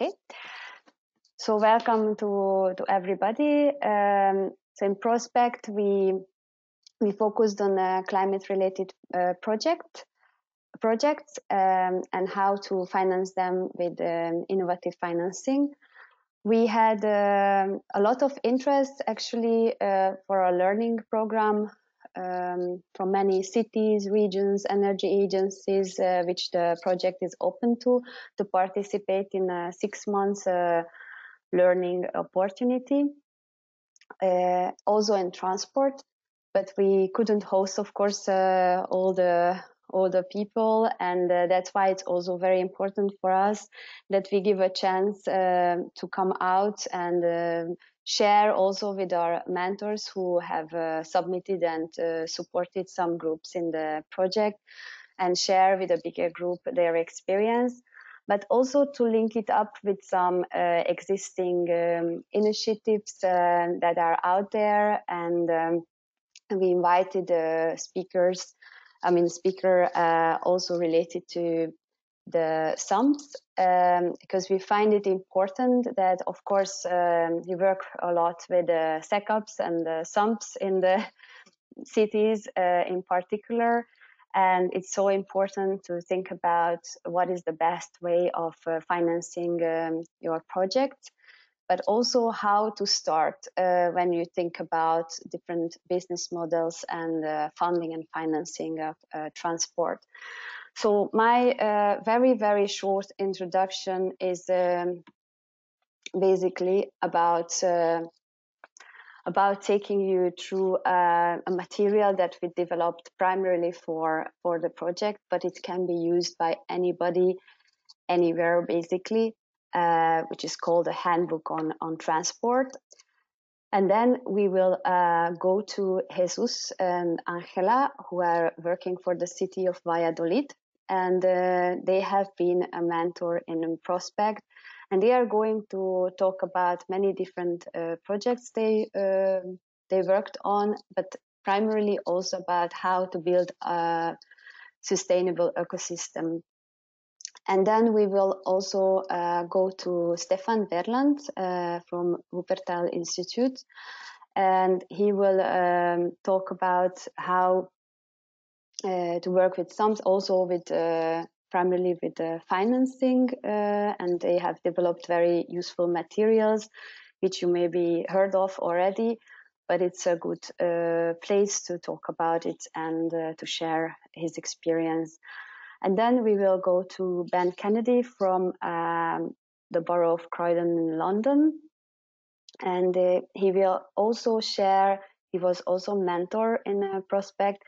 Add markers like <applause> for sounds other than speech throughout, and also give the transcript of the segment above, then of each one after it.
Okay. So welcome to, to everybody. Um, so in Prospect, we we focused on a climate-related uh, project projects um, and how to finance them with um, innovative financing. We had uh, a lot of interest actually uh, for a learning program um, from many cities, regions, energy agencies, uh, which the project is open to, to participate in a six months uh, learning opportunity. Uh, also in transport, but we couldn't host, of course, uh, all the all the people and uh, that's why it's also very important for us that we give a chance uh, to come out and uh, share also with our mentors who have uh, submitted and uh, supported some groups in the project and share with a bigger group their experience but also to link it up with some uh, existing um, initiatives uh, that are out there. And um, we invited uh, speakers i mean speaker uh, also related to the SUMPs um, because we find it important that of course um, you work a lot with the SECAPs and the SUMPs in the <laughs> cities uh, in particular. And it's so important to think about what is the best way of uh, financing um, your project but also how to start uh, when you think about different business models and uh, funding and financing of uh, transport so my uh, very, very short introduction is um, basically about uh, about taking you through uh, a material that we developed primarily for for the project, but it can be used by anybody, anywhere, basically, uh, which is called a handbook on on transport. And then we will uh, go to Jesus and Angela, who are working for the city of Valladolid and uh, they have been a mentor in Prospect. And they are going to talk about many different uh, projects they uh, they worked on, but primarily also about how to build a sustainable ecosystem. And then we will also uh, go to Stefan Werland uh, from Wuppertal Institute, and he will um, talk about how uh, to work with some, also with uh, primarily with the financing, uh, and they have developed very useful materials, which you maybe heard of already. But it's a good uh, place to talk about it and uh, to share his experience. And then we will go to Ben Kennedy from um, the borough of Croydon in London. And uh, he will also share, he was also mentor in a prospect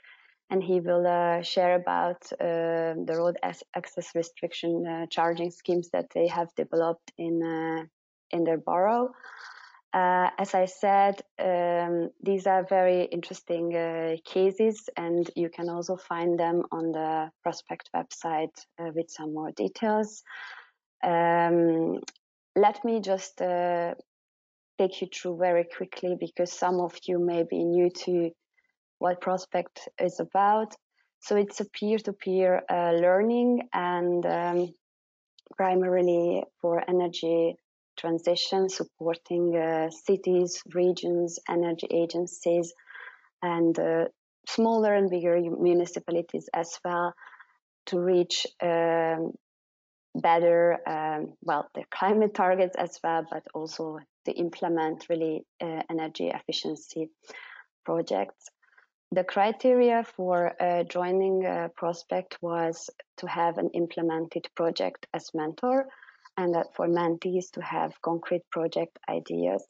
and he will uh, share about uh, the road access restriction uh, charging schemes that they have developed in uh, in their borough. Uh, as I said, um, these are very interesting uh, cases, and you can also find them on the Prospect website with some more details. Um, let me just take you through very quickly because some of you may be new to what Prospect is about. So it's a peer-to-peer uh, learning and um, primarily for energy transition, supporting uh, cities, regions, energy agencies, and uh, smaller and bigger municipalities as well to reach um, better, um, well, the <laughs> climate targets as well, but also to implement really uh, energy efficiency projects. The criteria for uh, joining a Prospect was to have an implemented project as mentor and that for mentees to have concrete project ideas.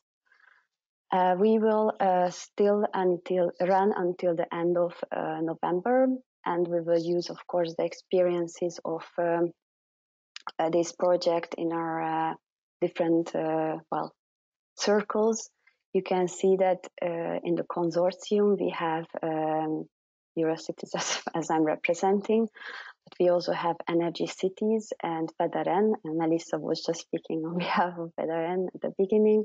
Uh, we will uh, still until run until the end of uh, November, and we will use, of course, the experiences of um, uh, this project in our different well circles you can see that uh, in the consortium we have um, Eurocities as, <laughs> as, I'm representing, but we also have Energy Cities and FEDARENE, and Melissa was just speaking <laughs> on behalf of FEDARENE at the beginning.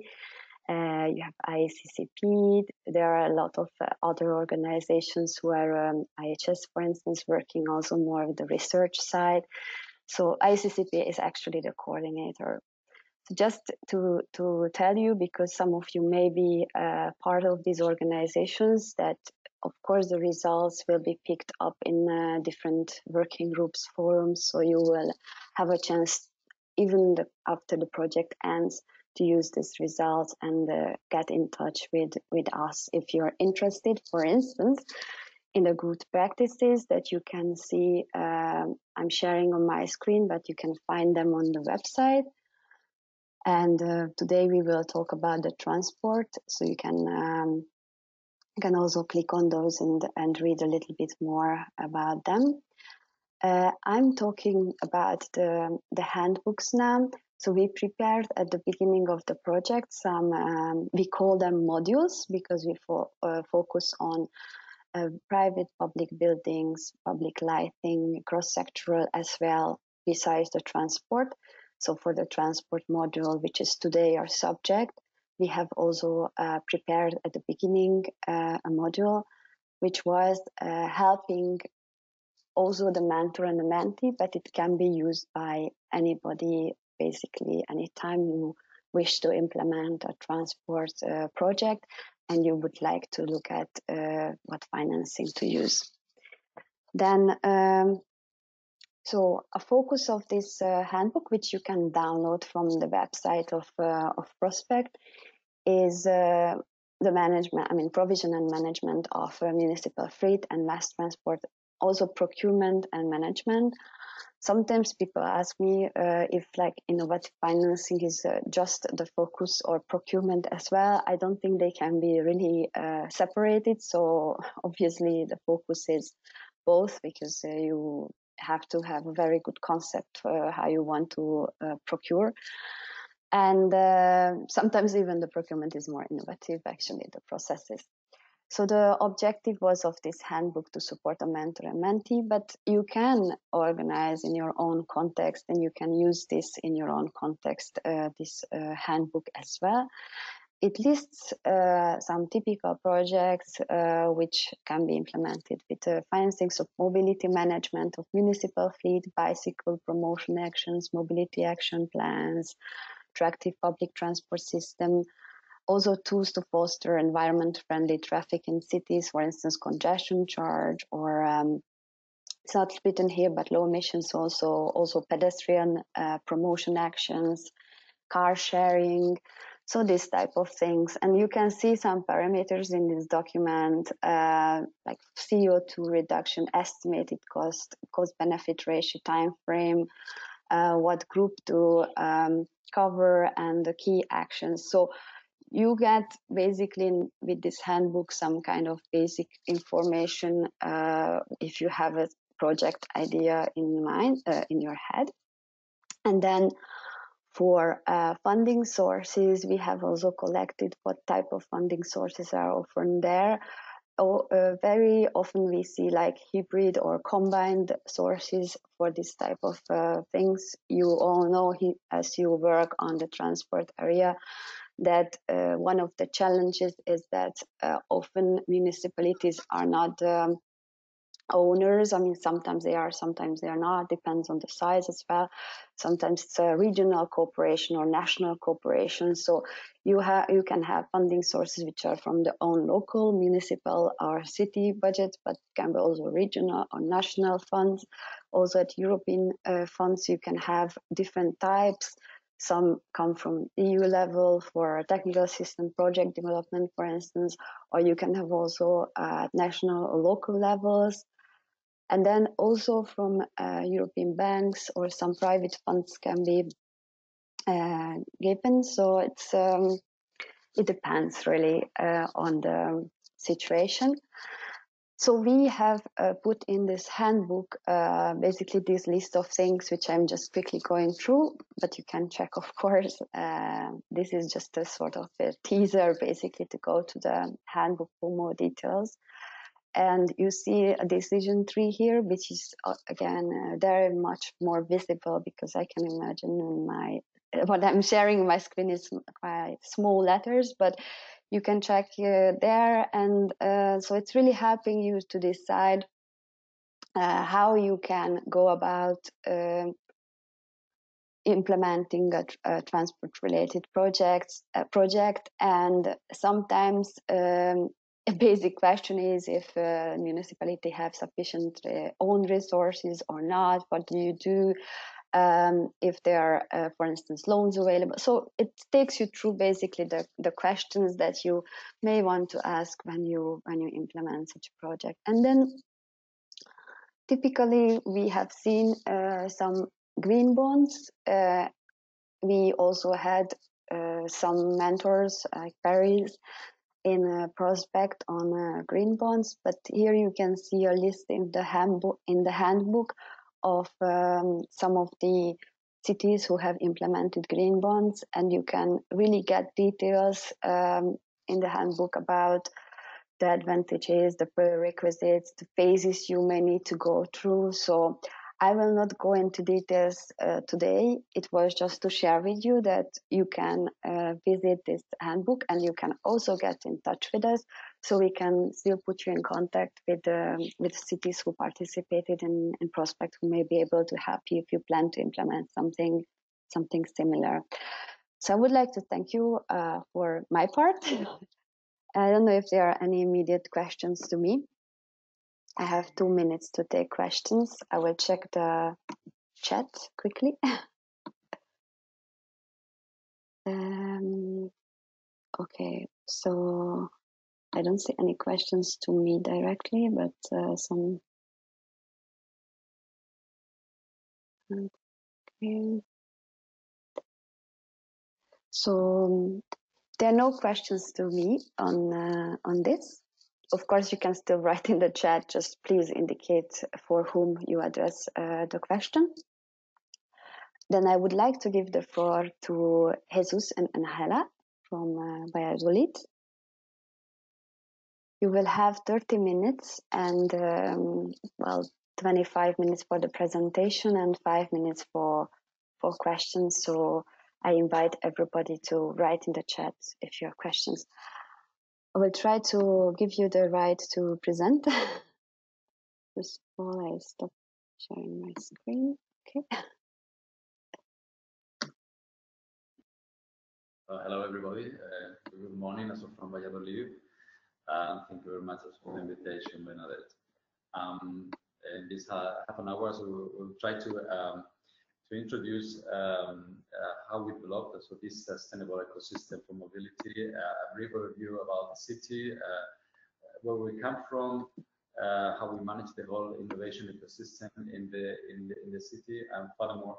Uh, you have IEECP. There are a lot of uh, other organizations who are um, IHS, for instance, working also more with the research side. So IEECP is actually the coordinator So just to, to tell you, because some of you may be uh, part of these organizations, that of course the results will be picked up in uh, different working groups, forums, so you will have a chance, even the, after the project ends, to use these results and uh, get in touch with, with us if you're interested. For instance, in the good practices that you can see, um, I'm sharing on my screen, but you can find them on the website. And uh, today we will talk about the transport. So you can um, you can also click on those and, and read a little bit more about them. Uh, I'm talking about the, the handbooks now. So we prepared at the beginning of the project some, um, we call them modules because we fo- uh, focus on uh, private public buildings, public lighting, cross-sectoral as well, besides the transport. So for the transport module, which is today our subject, we have also uh, prepared at the beginning uh, a module which was uh, helping also the mentor and the mentee, but it can be used by anybody basically anytime you wish to implement a transport uh, project and you would like to look at uh, what financing to use. Then um, so a focus of this uh, handbook, which you can download from the website of, uh, of Prospect, is uh, the management, I mean, provision and management of uh, municipal freight and mass transport, also procurement and management. Sometimes people ask me uh, if like innovative financing is uh, just the focus or procurement as well. I don't think they can be really separated. So obviously the focus is both because you have to have a very good concept for how you want to uh, procure. And uh, sometimes even the procurement is more innovative, actually, the processes. So the objective was of this handbook to support a mentor and mentee, but you can organize in your own context and you can use this in your own context, uh, this uh, handbook as well it lists uh, some typical projects uh, which can be implemented with the financing of mobility management of municipal fleet, bicycle promotion actions, mobility action plans, attractive public transport system, also tools to foster environment friendly traffic in cities, for instance, congestion charge or um, it's not written here, but low emissions also, also pedestrian uh, promotion actions, car sharing, so this type of things. And you can see some parameters in this document uh, like co2 reduction estimated cost cost benefit ratio time frame uh, what group to um, cover and the key actions. So you get basically with this handbook some kind of basic information uh, if you have a project idea in mind uh, in your head. And then for uh, funding sources, we have also collected what type of funding sources are often there. Uh, very often we see like hybrid or combined sources for this type of uh, things. You all know he, as you work on the transport area that uh, one of the challenges is that uh, often municipalities are not um, owners. I mean, sometimes they are, sometimes they are not. Depends on the size as well. Sometimes it's a regional cooperation or national cooperation. So you have you can have funding sources which are from the own local, municipal, or city budgets, but can be also regional or national funds. Also at European uh, funds, you can have different types. Some come from EU level for technical assistance project development, for instance, or you can have also uh, national or local levels and then also from uh, European banks or some private funds can be uh, given. So it's um, it depends really uh, on the situation. So we have uh, put in this handbook uh, basically this list of things which I'm just quickly going through, but you can check, of course. <laughs> Uh, this is just a sort of a teaser, basically, to go to the handbook for more details and you see a decision tree here, which is uh, again uh, very much more visible because I can imagine my <laughs> what I'm sharing my screen is quite small letters, but you can check here there, and uh, so it's really helping you to decide uh, how you can go about um, implementing a, a transport-related projects uh, project, and sometimes um, a <laughs> basic question is if a municipality have sufficient uh, own resources or not. What do you do? Um, if there are, uh, for instance, loans available. So it takes you through basically the, the questions that you may want to ask when you when you implement such a project. And then typically we have seen uh, some green bonds. Uh, we also had uh, some mentors like Paris in a prospect on uh, green bonds, but here you can see a list in the handbook in the handbook of um, some of the cities who have implemented green bonds, and you can really get details um, in the handbook about the advantages, the prerequisites, the phases you may need to go through. So I will not go into details uh, today. It was just to share with you that you can uh, visit this handbook and you can also get in touch with us so we can still put you in contact with um, with cities who participated in, in Prospect who may be able to help you if you plan to implement something something similar. So I would like to thank you uh, for my part. <laughs> I don't know if there are any immediate questions to me. I have two minutes to take questions. I will check the chat quickly. <laughs> um, okay, so I don't see any questions to me directly, but uh, some. Okay. So um, there are no questions to me on uh, on this of course, you can still write in the chat. Just please indicate for whom you address uh, the question. Then I would like to give the floor to Jesus and Angela from uh, Valladolid. You will have 30 minutes and, um, well, 25 minutes for the presentation and five minutes for, for questions. So I invite everybody to write in the chat if you have questions. I will try to give you the right to present. <laughs> First of all, I stop sharing my screen. Okay. <laughs> Uh, hello, everybody. Uh, good morning, also from Valladolid. Uh, thank you very much for the invitation, Bernadette. Um, in this uh, half an hour, so we'll, we'll try to um, to introduce um, uh, how we developed so this sustainable ecosystem for mobility, uh, a brief overview about the city, uh, where we come from, uh, how we manage the whole innovation ecosystem in the in the, in the city, and furthermore,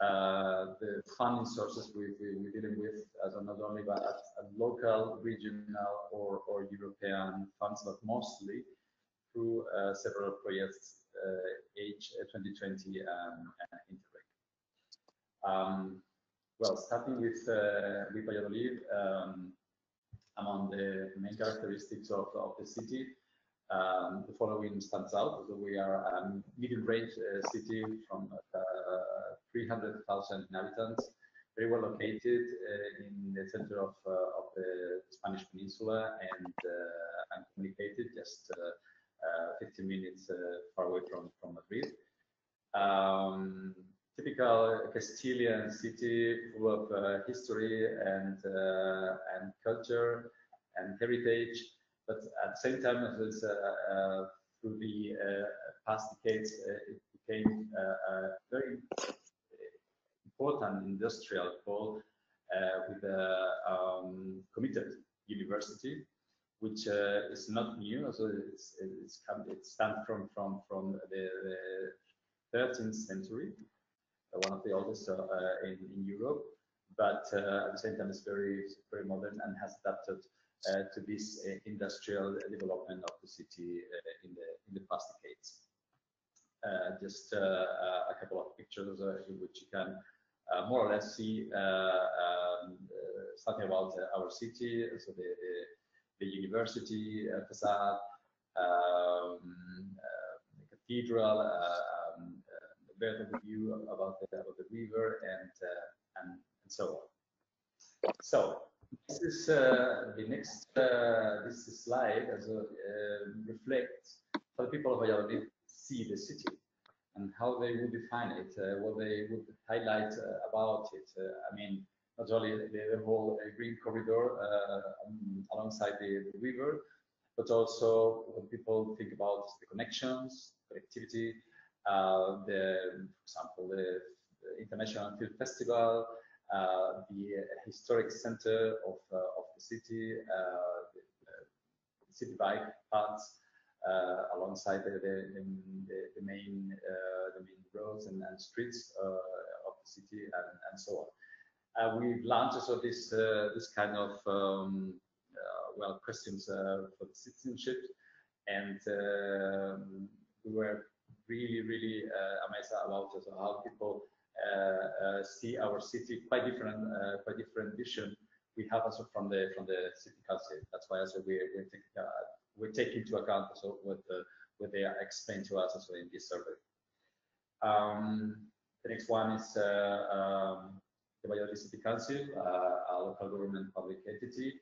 uh, the funding sources we, we, we're dealing with, as not only but at, local, regional, or, or European funds, but mostly through uh, several projects, H 2020 and, and um, well, starting with uh, with Valladolid, um, among the main characteristics of, of the city, um, the following stands out. So we are a medium-range uh, city from uh, 300,000 inhabitants, very well located uh, in the center of, uh, of the Spanish Peninsula and, uh, and communicated just uh, 15 minutes far away from, from Madrid. Um, typical Castilian city full of uh, history and uh, and culture and heritage, but at the same time, as uh, uh, through the uh, past decades, it became a very important industrial pole with a um, committed university which uh, is not new. So it's it's come, it stands from from from the, the 13th century, one of the oldest uh, uh, in, in Europe, but uh, at the same time it's very, very modern and has adapted uh, to this uh, industrial development of the city uh, in the in the past decades. just a couple of pictures in which you can more or less see um, something about our city, so the, the, the university facade, um, the cathedral, better view about the, about the river and, uh, and, and so on. So this is uh, the next uh, this slide as a, reflects how the people of Valladolid see the city. and how they would define it, what they would highlight about it. I mean, not only the, the whole green corridor um, alongside the, the, river, but also when people think about the connections, connectivity, the, for example, the, the International Film Festival, uh, the historic center of, uh, of the city, uh, the, the, city bike paths, uh, alongside the, the, the, main uh, the main roads and, and streets uh, of the city and, and so on. we've launched also this this kind of um, well questions for the citizenship, and um, we were really really amazed about how people see our city quite different quite different vision we have also from the from the city council. That's why also we we think uh, we take into account also what, the, what they explain to us also in this survey. Um, the next one is uh, um, the Valladolid City Council, uh, a local government public entity.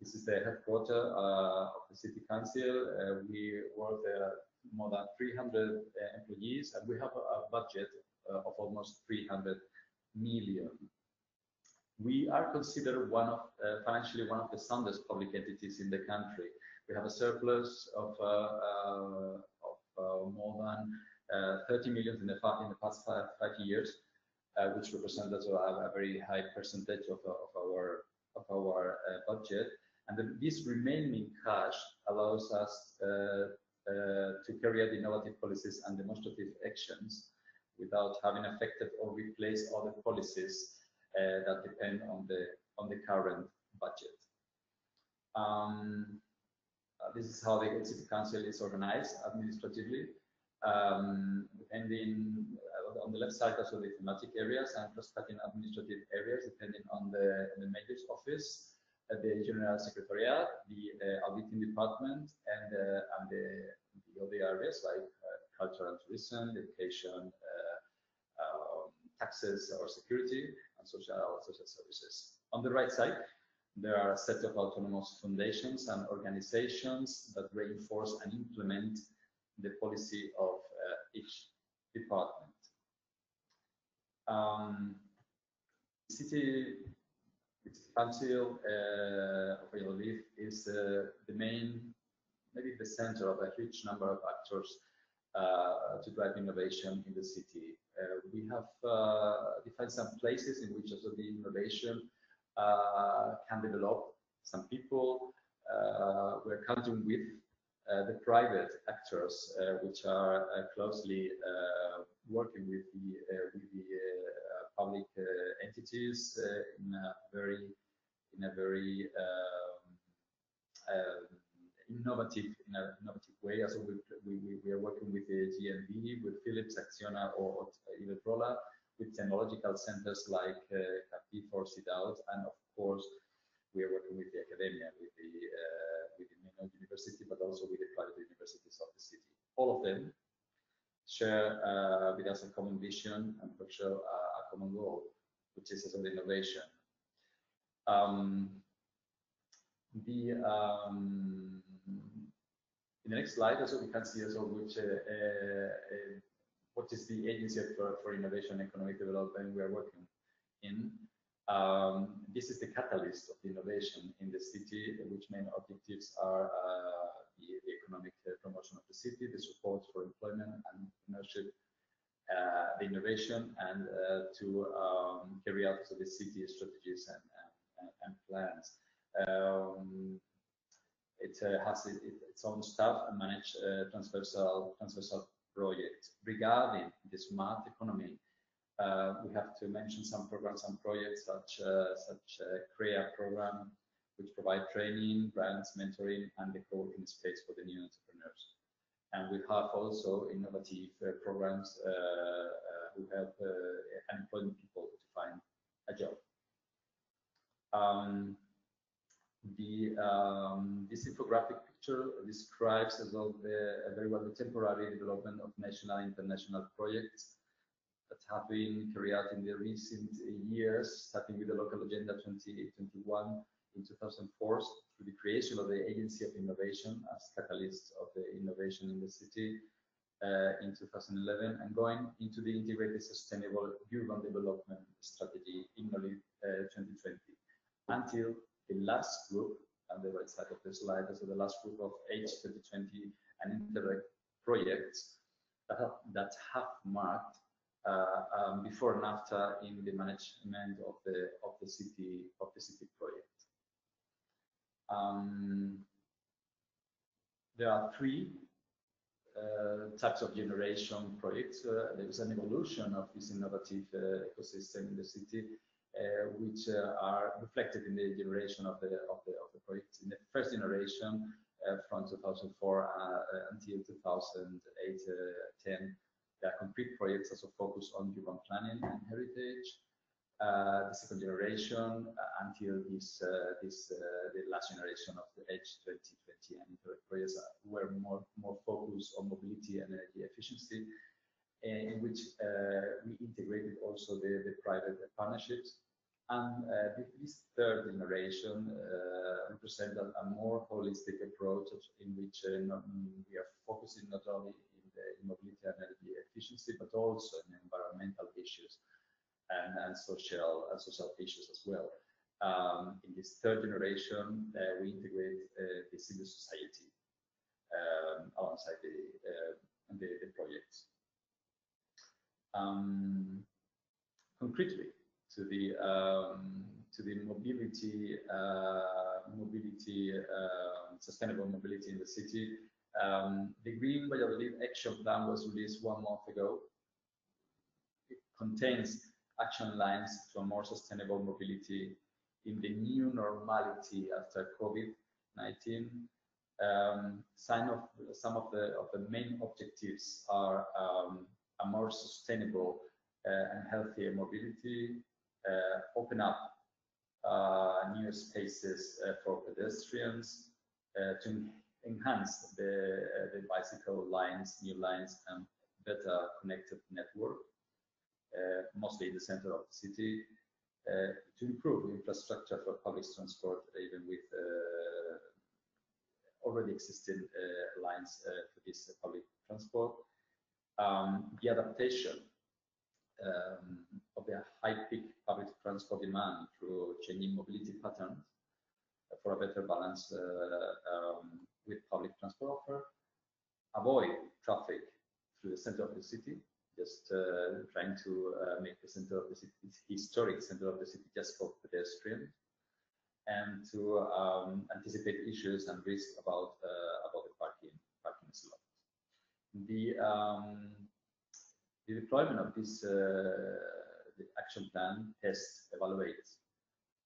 This is the headquarters uh, of the City Council. Uh, we work there more than 300 employees and we have a, budget of almost 300 million we are considered one of uh, financially one of the soundest public entities in the country. We have a surplus of, uh, uh, of uh, more than 30 million in the, in the past five, five years, which represents a, a, very high percentage of, of our of our budget. And the, this remaining cash allows us to carry out innovative policies and demonstrative actions without having affected or replaced other policies uh, that depend on the on the current budget. Um, uh, this is how the city council is organized administratively. Um, depending uh, on the left side, also the thematic areas and cross-cutting administrative areas, depending on the, the mayor's office, uh, the general secretariat, the uh, auditing department, and, uh, and the, the other areas like uh, culture and tourism, education, um, taxes or security, and social, social services. On the right side, there are a set of autonomous foundations and organizations that reinforce and implement the policy of uh, each department. Um, city Council uh, of Valladolid is uh, the main, maybe the center of a huge number of actors uh, to drive innovation in the city. Uh, we have uh, defined some places in which also the innovation can develop. Some people we're counting with the private actors, which are closely working with the with the public entities in a very in a very um, um, innovative in an innovative way. Also, we, we, we are working with the GMB, with Philips, Acciona, or, or Iberdrola, with technological centers like uh, CARTIF or CIDAUT, and of course, we are working with the academia, with the uh, with the University, but also with the private universities of the city. All of them share uh, with us a common vision and for sure uh, a common goal, which is also innovation. Um, the um, in the next slide, also we can see also which uh, uh, uh, what is the agency for, for innovation and economic development we are working in. Um, this is the catalyst of innovation in the city, which main objectives are uh, economic uh, promotion of the city, the support for employment and entrepreneurship, uh, the innovation, and to um, carry out the city strategies and, and, and plans. Um, it uh, has it, its own staff and manage uh, transversal transversal projects. Regarding the smart economy, uh, we have to mention some programs and projects such such CREA program, which provide training, grants, mentoring, and the co-working space for the new entrepreneurs. And we have also innovative uh, programs uh, uh, who help unemployed people to find a job. Um, the um, this infographic picture describes as well the, very well the temporary development of national and international projects that have been carried out in the recent years, starting with the local agenda 2021 in 2004 through the creation of the Agency of Innovation as catalyst of the innovation in the city, uh, in 2011 and going into the integrated sustainable urban development strategy in uh, 2020 until the last group on the right side of the slide, so the last group of H2020 and Interreg projects that have, that have marked uh, um, before and after in the management of the of the city of the city project. Um, there are three uh, types of generation projects. Uh, there is an evolution of this innovative uh, ecosystem in the city, which are reflected in the generation of the of the of the projects. In the first generation, from 2004 until 2008, 10, there are concrete projects also focused on urban planning and heritage. Uh, the second generation uh, until this uh, this the last generation of the H2020 and projects were more more focused on mobility and energy efficiency, in which we integrated also the, the private partnerships. And uh, this third generation uh, represents a, a, more holistic approach in which uh, not, we are focusing not only in the mobility and energy efficiency, but also in environmental issues and, and social and social issues as well. Um, in this third generation, uh, we integrate uh, the civil society um, alongside the, uh, the, the projects. Um, concretely, to the um, to the mobility uh, mobility uh, sustainable mobility in the city. Um, the Green Valladolid Action Plan was released one month ago. It contains action lines to a more sustainable mobility in the new normality after COVID-19. Um, some of some of the of the main objectives are um, a more sustainable uh, and healthier mobility, uh, open up uh, new spaces uh, for pedestrians, uh, to enhance the uh, the bicycle lines, new lines, and better connected network. Uh, mostly in the center of the city, uh, to improve infrastructure for public transport, even with uh, already existing lines for this public transport. Um, the adaptation um, of the high peak public transport demand through changing mobility patterns for a better balance uh, um, with public transport offer, avoid traffic through the center of the city, just uh, trying to uh, make the center of the city, historic center of the city just for pedestrians, and to um, anticipate issues and risks about uh, about the parking parking slots. The um, the deployment of this the action plan tests evaluates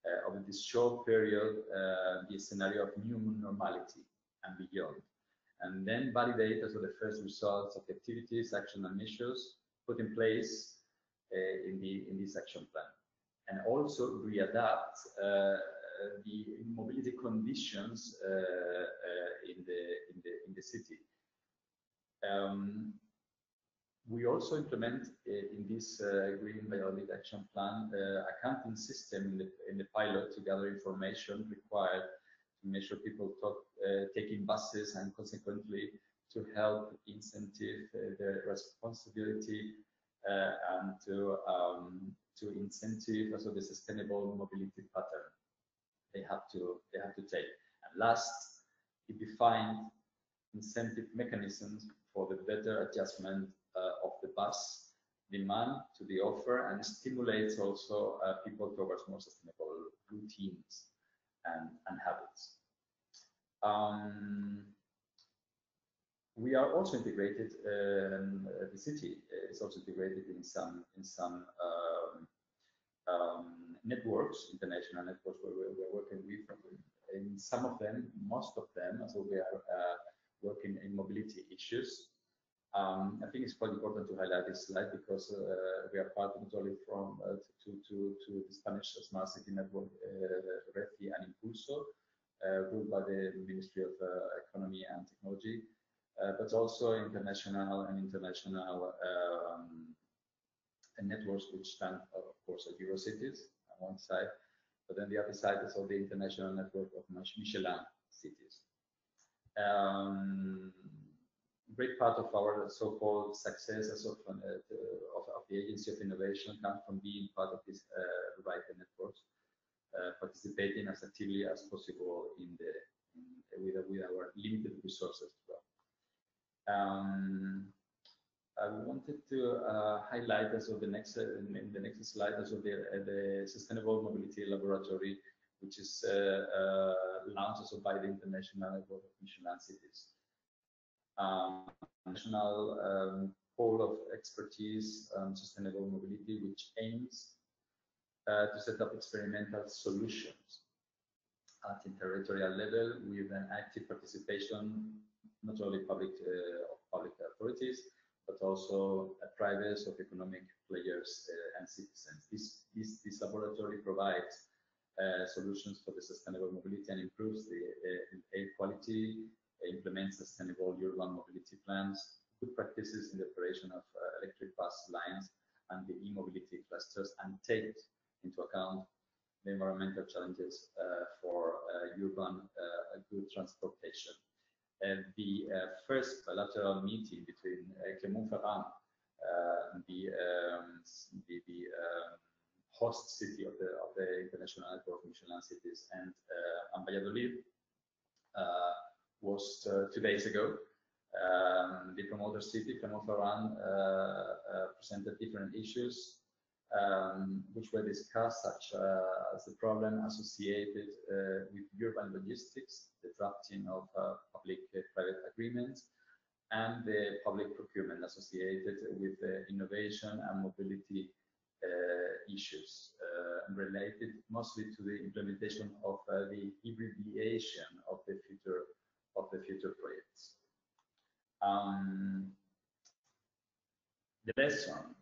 uh, over this short period uh, the scenario of new normality and beyond and then validate also the first results of the activities, action and measures put in place uh, in the in this action plan, and also readapt uh, the mobility conditions uh, in the in the in the city. Um, we also implement uh, in this uh, Green Valladolid Action Plan uh, a counting system in the, in the pilot to gather information required to measure people talk, taking buses and consequently to help incentive the responsibility uh, and to um, to incentive also the sustainable mobility pattern they have to they have to take. And last, it defined incentive mechanisms for the better adjustment uh, of the bus demand to the offer and stimulates also uh, people towards more sustainable routines and, and habits. Um, we are also integrated. Um, the city is also integrated in some in some um, um, networks, international networks where we are working with. In some of them, most of them, so we are uh, working in mobility issues. Um, I think it's quite important to highlight this slide because uh, we are part not only from uh, to, to, to the Spanish Smart City Network, uh, RECI and Impulso, uh, ruled by the Ministry of uh, Economy and Technology, but also international and international um, networks which stand, of course, at Eurocities on one side, but then the other side is all the international network of Michelin cities. Um, great part of our so-called successes of, uh, of, of, the Agency of Innovation comes from being part of this uh, writer networks, uh, participating as actively as possible in the in, with, with our limited resources as well. Um, I wanted to uh, highlight as of the next uh, in the next slide as of the, uh, the Sustainable Mobility Laboratory, which is launched also by the International Network of Michelin Cities. Um, national um, pole of expertise on sustainable mobility, which aims uh, to set up experimental solutions at the territorial level with an active participation, not only public uh, public authorities, but also uh, private of economic players uh, and citizens. This, this, this laboratory provides uh, solutions for the sustainable mobility and improves the uh, air quality, implements sustainable urban mobility plans, good practices in the operation of uh, electric bus lines and the e-mobility clusters, and take into account the environmental challenges uh, for uh, urban good transportation. The first bilateral meeting between Clermont-Ferrand, the, um, the, the um, host city of the of the international network of Michelin cities and uh, and Valladolid uh, was uh, two days ago. Um, the promoter city, Clermont-Ferrand, uh, uh, presented different issues um, which were discussed, such as the problem associated with urban logistics, the drafting of public-private agreements, and the public procurement associated with innovation and mobility uh, issues uh, related mostly to the implementation of uh, the hybridization of the future of the future projects. Um, the lessons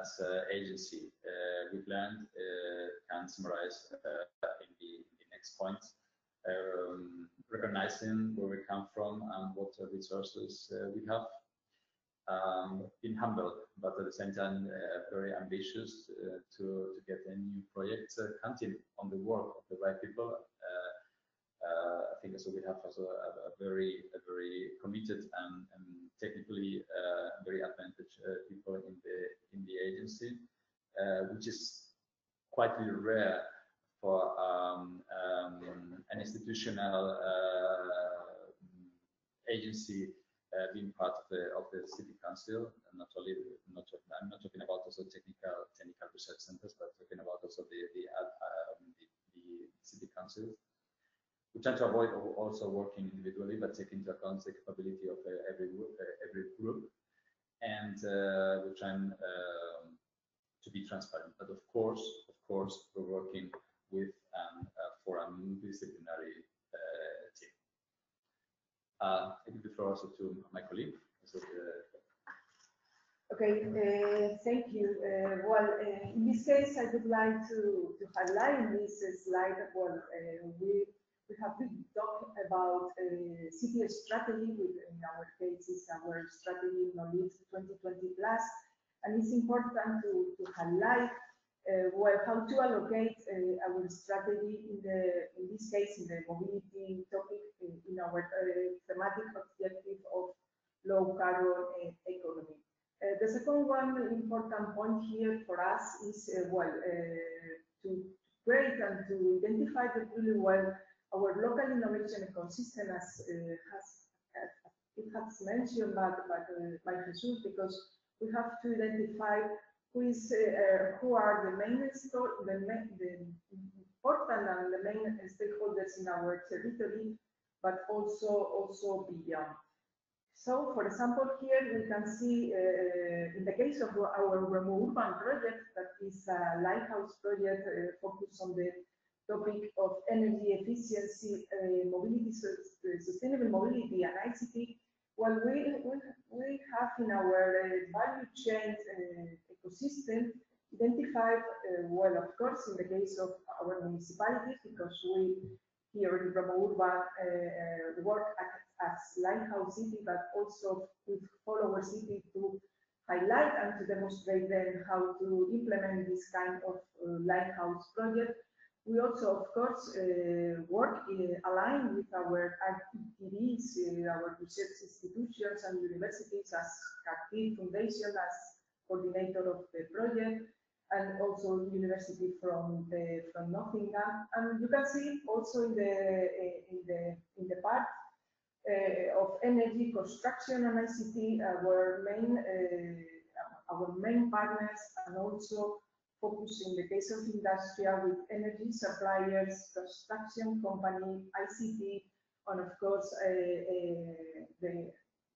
as an agency uh, we've learned uh, can summarize uh, in, the, the, next points. Um, recognizing where we come from and what resources uh, we have. Um, being humble, but at the same time uh, very ambitious uh, to, to get a new project, counting on the work of the right people uh, I think also we have also a, a very a very committed and, and technically uh, very advantaged uh, people in the in the agency, which is quite rare for um, um, an institutional agency uh, being part of the of the city council. Not only not I'm not talking about also technical technical research centers, but talking about also the the, uh, um, the, the city council we try to avoid also working individually, but take into account the capability of uh, every group, uh, every group, and uh, we try um, to be transparent. But of course, of course, we're working with um, for a multidisciplinary team. I give the floor also to my colleague. So, Okay, uh, thank you. Uh, well, uh, in this case, I would like to, to highlight in this slide well, we we have been talking about uh, city strategy, with, in our case is our strategy Knowledge 2020 plus, and it's important to, to highlight uh, well how to allocate uh, our strategy in the in this case in the mobility topic in, in our uh, thematic objective of low carbon uh, economy. Uh, the second one important point here for us is well to create and to identify the really well our local innovation ecosystem as uh, has it has mentioned but but uh, by Jesus because we have to identify who is uh, who are the main the, the important and the main stakeholders in our territory, but also also beyond. So, for example, here we can see uh, in the case of our REMOURBAN project, that is a lighthouse project uh, focused on the topic of energy efficiency, uh, mobility, uh, sustainable mobility and ICT, well, we, we, we have in our uh, value chain uh, ecosystem identified, uh, well, of course, in the case of our municipalities, because we here in REMOURBAN uh, work as, lighthouse city, but also with follower city to highlight and to demonstrate them how to implement this kind of lighthouse project We also, of course, uh, work in, aligned with our activities, uh, our research institutions and universities as CARTIF Foundation as coordinator of the project, and also university from the from Nottingham. And you can see also in the in the in the part uh, of energy construction and ICT, our main uh, our main partners, and also focus in the case of industrial with energy suppliers, construction company, ICT, and of course, uh, uh, the,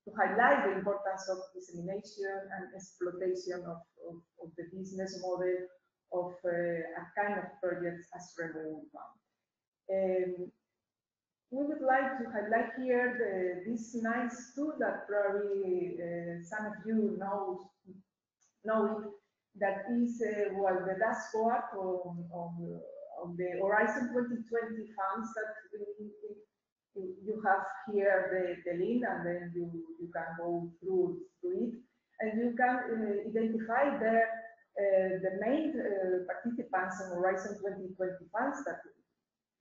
to highlight the importance of dissemination and exploitation of, of, of the business model of uh, a kind of projects as renewable um, we would like to highlight here the, this nice tool that probably uh, some of you know, know it, that is uh, well the dashboard on, on the Horizon 2020 funds that you, you have here the, the link and then you, you can go through, through it. And you can uh, identify there uh, the main uh, participants in Horizon 2020 funds that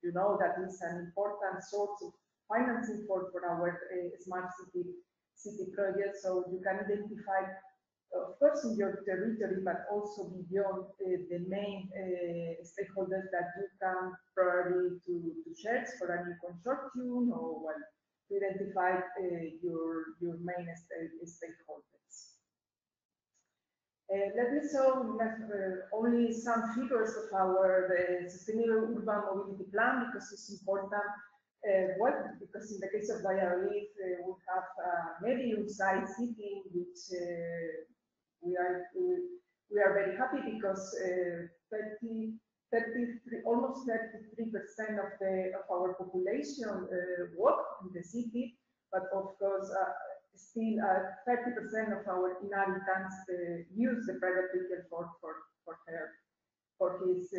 you know that is an important source of financing for, for our uh, smart city city project. So you can identify of course, in your territory, but also beyond uh, the main uh, stakeholders that you can probably to, to search for a new consortium or well, to identify uh, your, your main stakeholders. Uh, let me show uh, only some figures of our sustainable urban mobility plan because it's important. Uh, what because in the case of Valladolid, we have a medium-sized city which we are we are very happy because uh, 30, 33, almost 33 percent of the of our population uh, work in the city, but of course uh, still 30 percent of our inhabitants use the private vehicle for for for her for his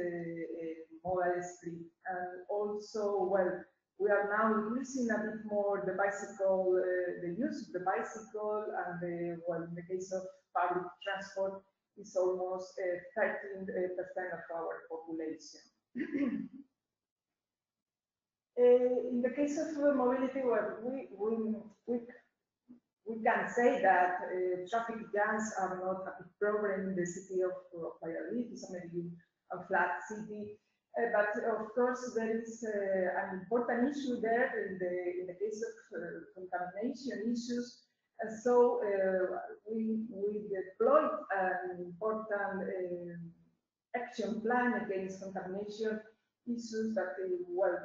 mobile street, and also well we are now increasing a bit more the bicycle, uh, the use of the bicycle, and the, well, in the case of public transport, is almost 13% uh, of our population. <clears throat> uh, in the case of mobility, well, we, we, we, we can say that uh, traffic jams are not a big problem in the city of, of Valladolid. It's a medium, a flat city. Uh, but of course, there is uh, an important issue there in the in the case of uh, contamination issues. And so we we deployed an important action plan against contamination issues that well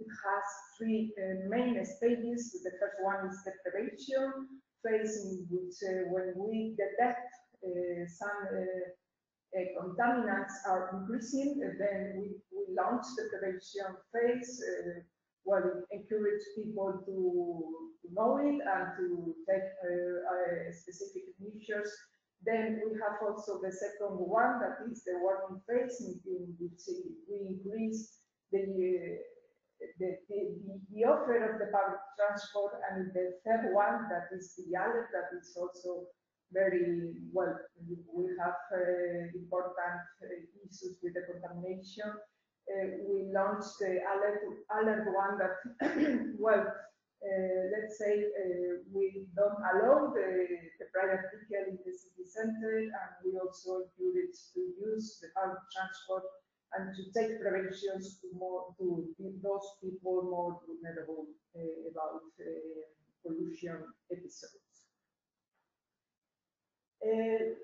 it has three uh, main stages. The first one is the prevention phase, in which uh, when we detect uh, some uh, contaminants are increasing, then we, we launch the prevention phase, uh, well, encourage people to, to know it and to take uh, specific measures. Then we have also the second one, that is the warning phase, in, which we increase the, the, the, the, offer of the public transport, and the third one, that is the alert, that is also very well. We have uh, important uh, issues with the contamination. Uh, we launched the alert, alert one that, <clears throat> well, uh, let's say uh, we don't allow the, the private vehicle in the city center and we also encourage to use the public transport and to take preventions to more to those people more vulnerable uh, about pollution episodes. Uh,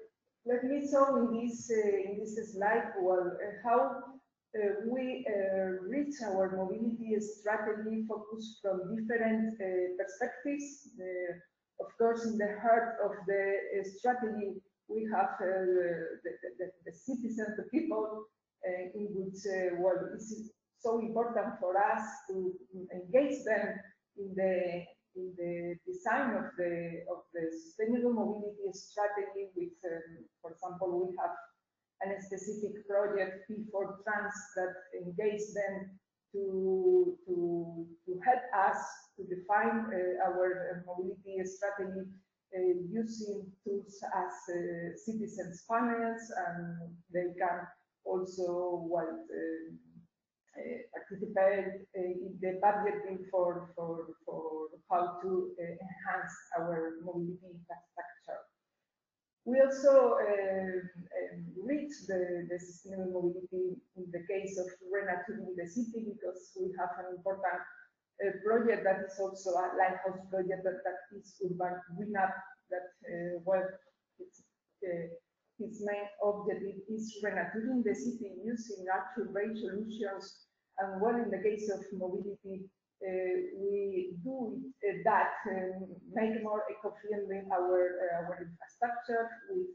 let me show in this uh, in this slide well uh, how Uh, we uh, reach our mobility strategy focused from different uh, perspectives. of course, in the heart of the strategy, we have the, the, the, citizens, the people, in which well, it's so important for us to engage them in the in the design of the of the sustainable mobility strategy with, um, for example, we have a specific project P4 Trans that engage them to, to, to help us to define uh, our mobility strategy uh, using tools as uh, citizens panels and they can also well, uh, participate in the budgeting for, for, for how to enhance our mobility infrastructure. We also uh, um, reach the, the, sustainable mobility in the case of renaturing the city because we have an important uh, project that is also a lighthouse project that, that is urban green up that uh, well its, uh, its main objective is renaturing the city using nature-based solutions. And well in the case of mobility we do uh, that um, make more eco-friendly our uh, our infrastructure with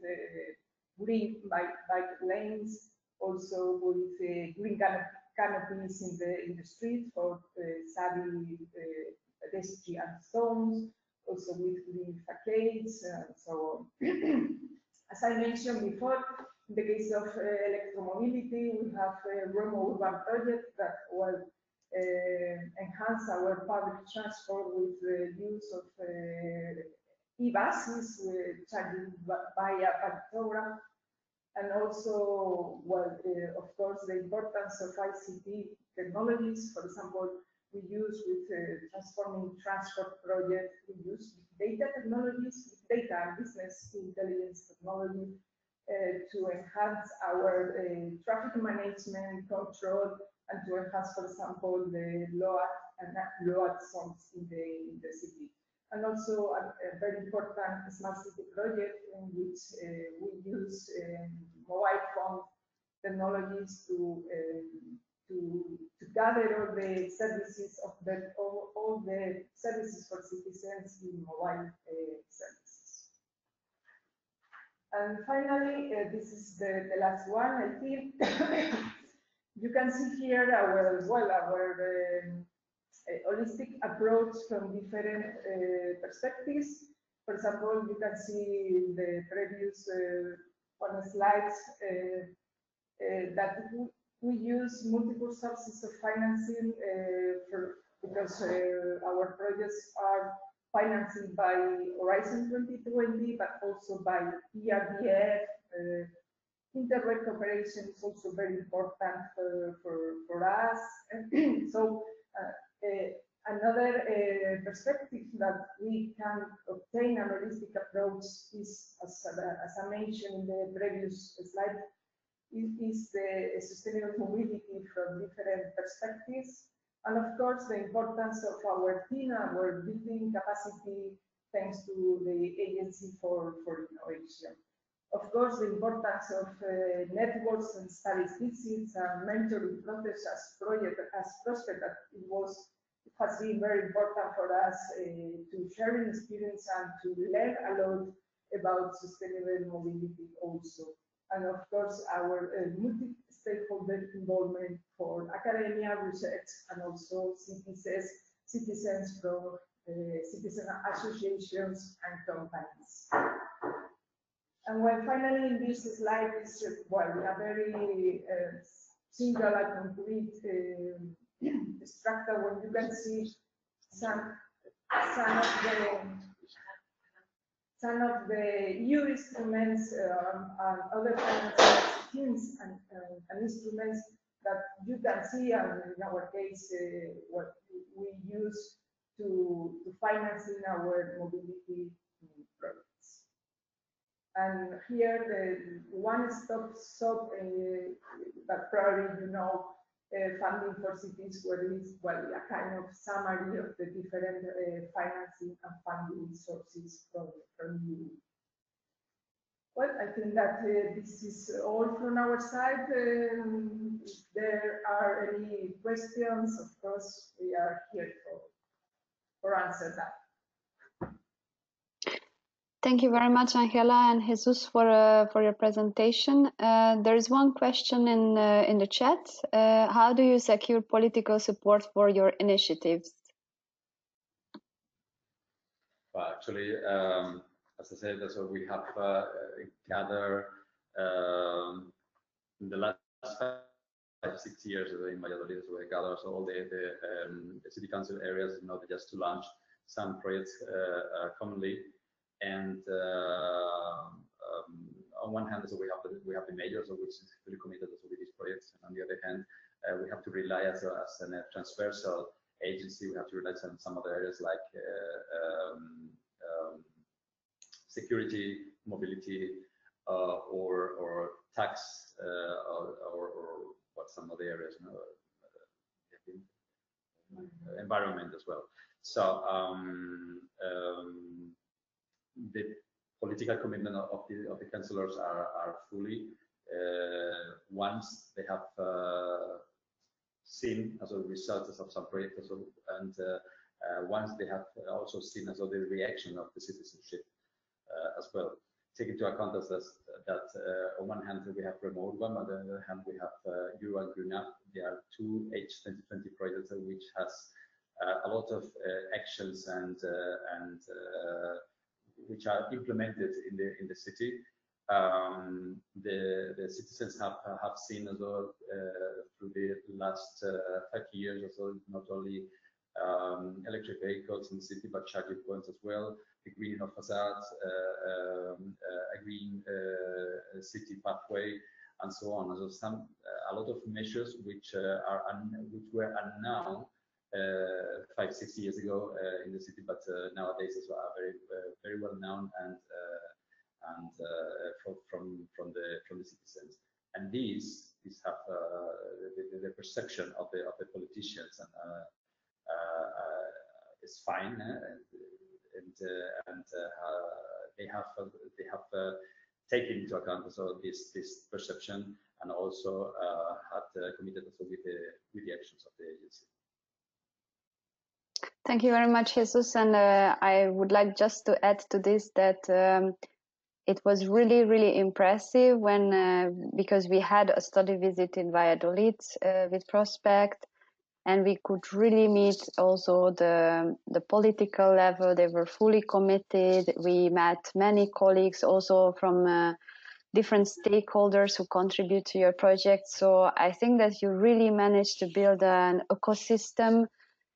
green bike, bike lanes, also with green canopies in the in the street for savvy pedestrian stones, also with green facades and so on. <clears throat> As I mentioned before, in the case of uh, electromobility, we have a REMOURBAN project that was uh, enhance our public transport with the use of uh, e-buses charging via Pantograph, and also, well, uh, of course, the importance of ICT technologies. For example, we use with uh, transforming transport project, we use data technologies, data and business intelligence technology uh, to enhance our uh, traffic management control and to enhance, for example, the load and load zones in the in the city. And also a, a very important smart city project in which uh, we use um, mobile phone technologies to um, to to gather all the services of the all, all the services for citizens in mobile uh, services. And finally, uh, this is the, the last one, I think. <coughs> You can see here our, well, our um, holistic approach from different uh, perspectives. For example, you can see in the previous uh, one slides that we use multiple sources of financing for, because our projects are financed by Horizon 2020, but also by ERDF, Interreg cooperation is also very important for, for, for us. <clears throat> so uh, uh, another uh, perspective that we can obtain a holistic approach is, as, as I mentioned in the previous slide, is, is the sustainable mobility from different perspectives. And of course, the importance of our team, our building capacity, thanks to the Agency for, for Innovation. Of course, the importance of uh, networks and visits and mentoring process as project as prospect that it was it has been very important for us uh, to share experience and to learn a lot about sustainable mobility also. And of course, our uh, multi-stakeholder involvement for academia, research, and also citizens, citizens from uh, citizen associations and companies. And when finally in this slide is, well, a very uh, single and complete uh, structure when you can see some, some of the some of the EU instruments um, and other financial schemes and, uh, and, instruments that you can see, and in our case, uh, what we use to, to finance in our mobility project. And here the one-stop shop uh, that probably you know uh, funding for cities where is well a kind of summary of the different uh, financing and funding sources from, from you. Well, I think that uh, this is all from our side. Um, if there are any questions, of course, we are here for, for answer that. Thank you very much, Angela and Jesus, for uh, for your presentation. Uh, there is one question in uh, in the chat. Uh, how do you secure political support for your initiatives? Well, actually, um, as I said, so we have uh, gathered um, in the last five, six years in Valladolid, so we gathered all the, the, um, city council areas order just to launch some projects uh, commonly and uh, um, on one hand, so we have the, we have the majors, which is fully committed also with these projects, and on the other hand, uh, we have to rely as, a, as a transversal agency, we have to rely on some other areas like uh, um, um, security, mobility, uh, or, or tax, uh, or, or, or, what some other areas, you know, uh, environment as well. So um, um, the political commitment of the of the councillors are are fully uh, once they have uh, seen as a result of some projects and uh, uh, once they have also seen as the reaction of the citizenship uh, as well. Take into account that, that on one hand we have REMOURBAN, on the other hand we have uh, Euro and Green There are two H2020 projects which has a lot of actions and and which are implemented in the in the city um, the, the citizens have have seen as well uh, through the last uh, five years or so, not only um, electric vehicles in the city, but charging points as well, the greening of facades, uh, um, a green city pathway, and so on. So some a lot of measures which are which were announced uh, five, six years ago uh, in the city, but uh, nowadays as well are very, very well known and and uh, from, from from the from the citizens. And these these have uh, the, the, perception of the of the politicians and uh, is fine and and, and they have they have taken into account also this this perception and also uh, had uh, committed also with the with the actions of the agency. Thank you very much, Jesus. And uh, I would like just to add to this that um, it was really really impressive when uh, because we had a study visit in Valladolid uh, with Prospect and we could really meet also the the political level. They were fully committed. We met many colleagues also from uh, different stakeholders who contribute to your project. So i think that you really managed to build an ecosystem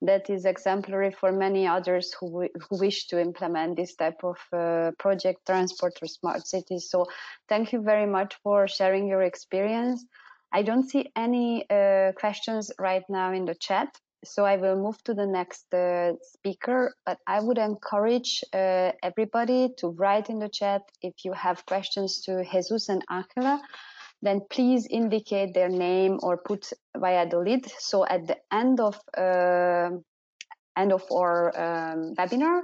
that is exemplary for many others who, who wish to implement this type of uh, project transport or smart cities. So thank you very much for sharing your experience. I don't see any uh, questions right now in the chat, so I will move to the next uh, speaker, but I would encourage uh, everybody to write in the chat if you have questions to Jesus and Angela then please indicate their name or put Valladolid. So at the end of uh, end of our um, webinar,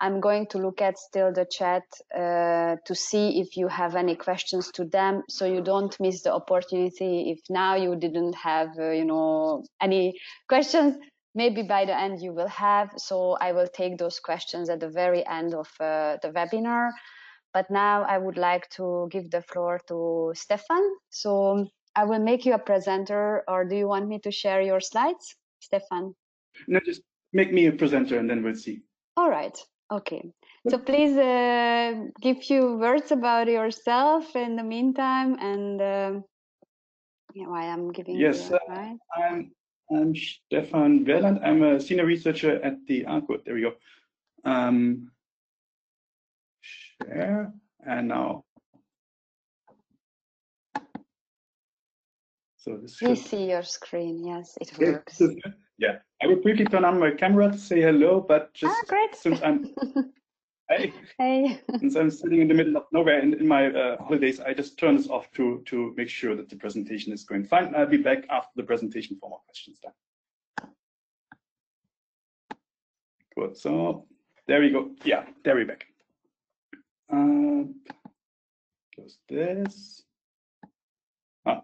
I'm going to look at still the chat uh, to see if you have any questions to them, so you don't miss the opportunity. If now you didn't have, uh, you know, any questions, maybe by the end you will have. So I will take those questions at the very end of uh, the webinar. But now I would like to give the floor to Stefan. So I will make you a presenter, or do you want me to share your slides, Stefan? No, just make me a presenter and then we'll see. All right. Okay. So please uh, give a few words about yourself in the meantime, and uh, yeah, why I'm giving yes, you uh, I'm I'm Stefan Werland. I'm a senior researcher at the ARCO. There we go. Um, share and now. So this we see your screen yes it works. yeah i will quickly turn on my camera to say hello but just ah, great. since i'm <laughs> hey, hey. since i'm sitting in the middle of nowhere in, in my uh, holidays i just turn this off to to make sure that the presentation is going fine. I'll be back after the presentation for more questions then. Good so there we go. Yeah there we back uh, close this. Ah.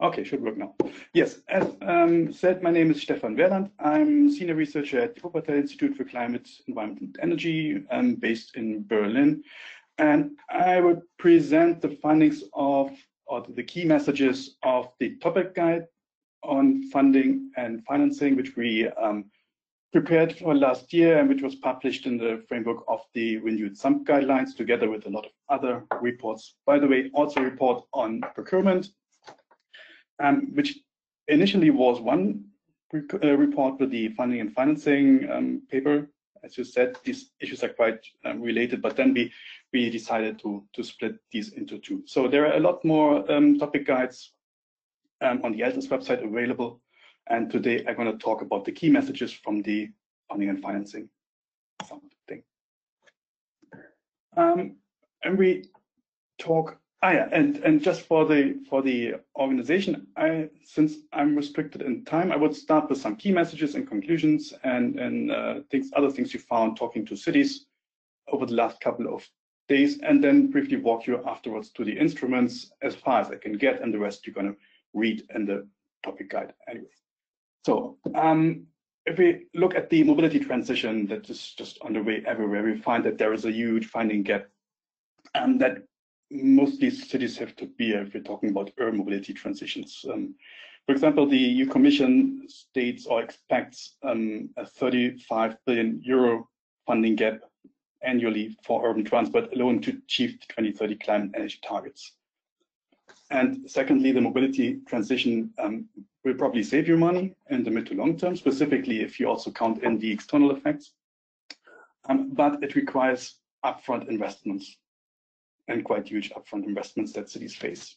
Okay, should work now. Yes, as um, said, my name is Stefan Werland. I'm senior researcher at the Wuppertal Institute for Climate, Environment and Energy, um, based in Berlin. And I will present the findings of, or the key messages of the topic guide on funding and financing, which we um, prepared for last year and which was published in the framework of the renewed SUMP guidelines together with a lot of other reports. By the way, also report on procurement, um, which initially was one uh, report with the funding and financing um, paper as you said, these issues are quite um, related, but then we, we decided to, to split these into two. So there are a lot more um, topic guides um, on the ELTIS website available. And today I'm going to talk about the key messages from the funding and financing thing. Um, and we talk Ah, yeah, and and just for the for the organization, I since I'm restricted in time, I would start with some key messages and conclusions and and uh, things, other things you found talking to cities over the last couple of days, and then briefly walk you afterwards to the instruments as far as I can get, and the rest you're going to read in the topic guide anyway. So um, if we look at the mobility transition that is just underway everywhere, we find that there is a huge finding gap um, that most cities have to bear if we're talking about urban mobility transitions. Um, for example, the EU Commission states or expects um, a 35 billion euro funding gap annually for urban transport alone to achieve the 2030 climate energy targets. And secondly, the mobility transition um, will probably save you money in the mid to long term, specifically if you also count in the external effects. Um, but it requires upfront investments and quite huge upfront investments that cities face.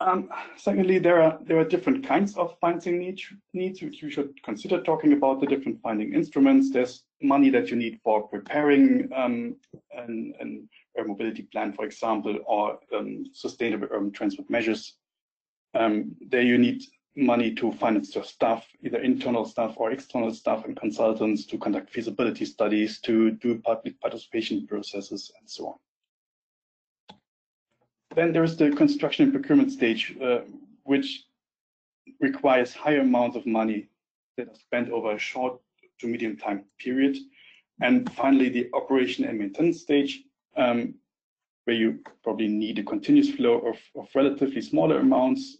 Um, secondly, there are there are different kinds of financing needs, needs which you should consider talking about the different funding instruments. There's money that you need for preparing um, an, an mobility plan, for example, or um, sustainable urban transport measures. Um, there you need money to finance your staff, either internal staff or external staff and consultants to conduct feasibility studies, to do public participation processes, and so on. Then there is the construction and procurement stage, uh, which requires higher amounts of money that are spent over a short to medium time period. And finally, the operation and maintenance stage, um, where you probably need a continuous flow of, of relatively smaller amounts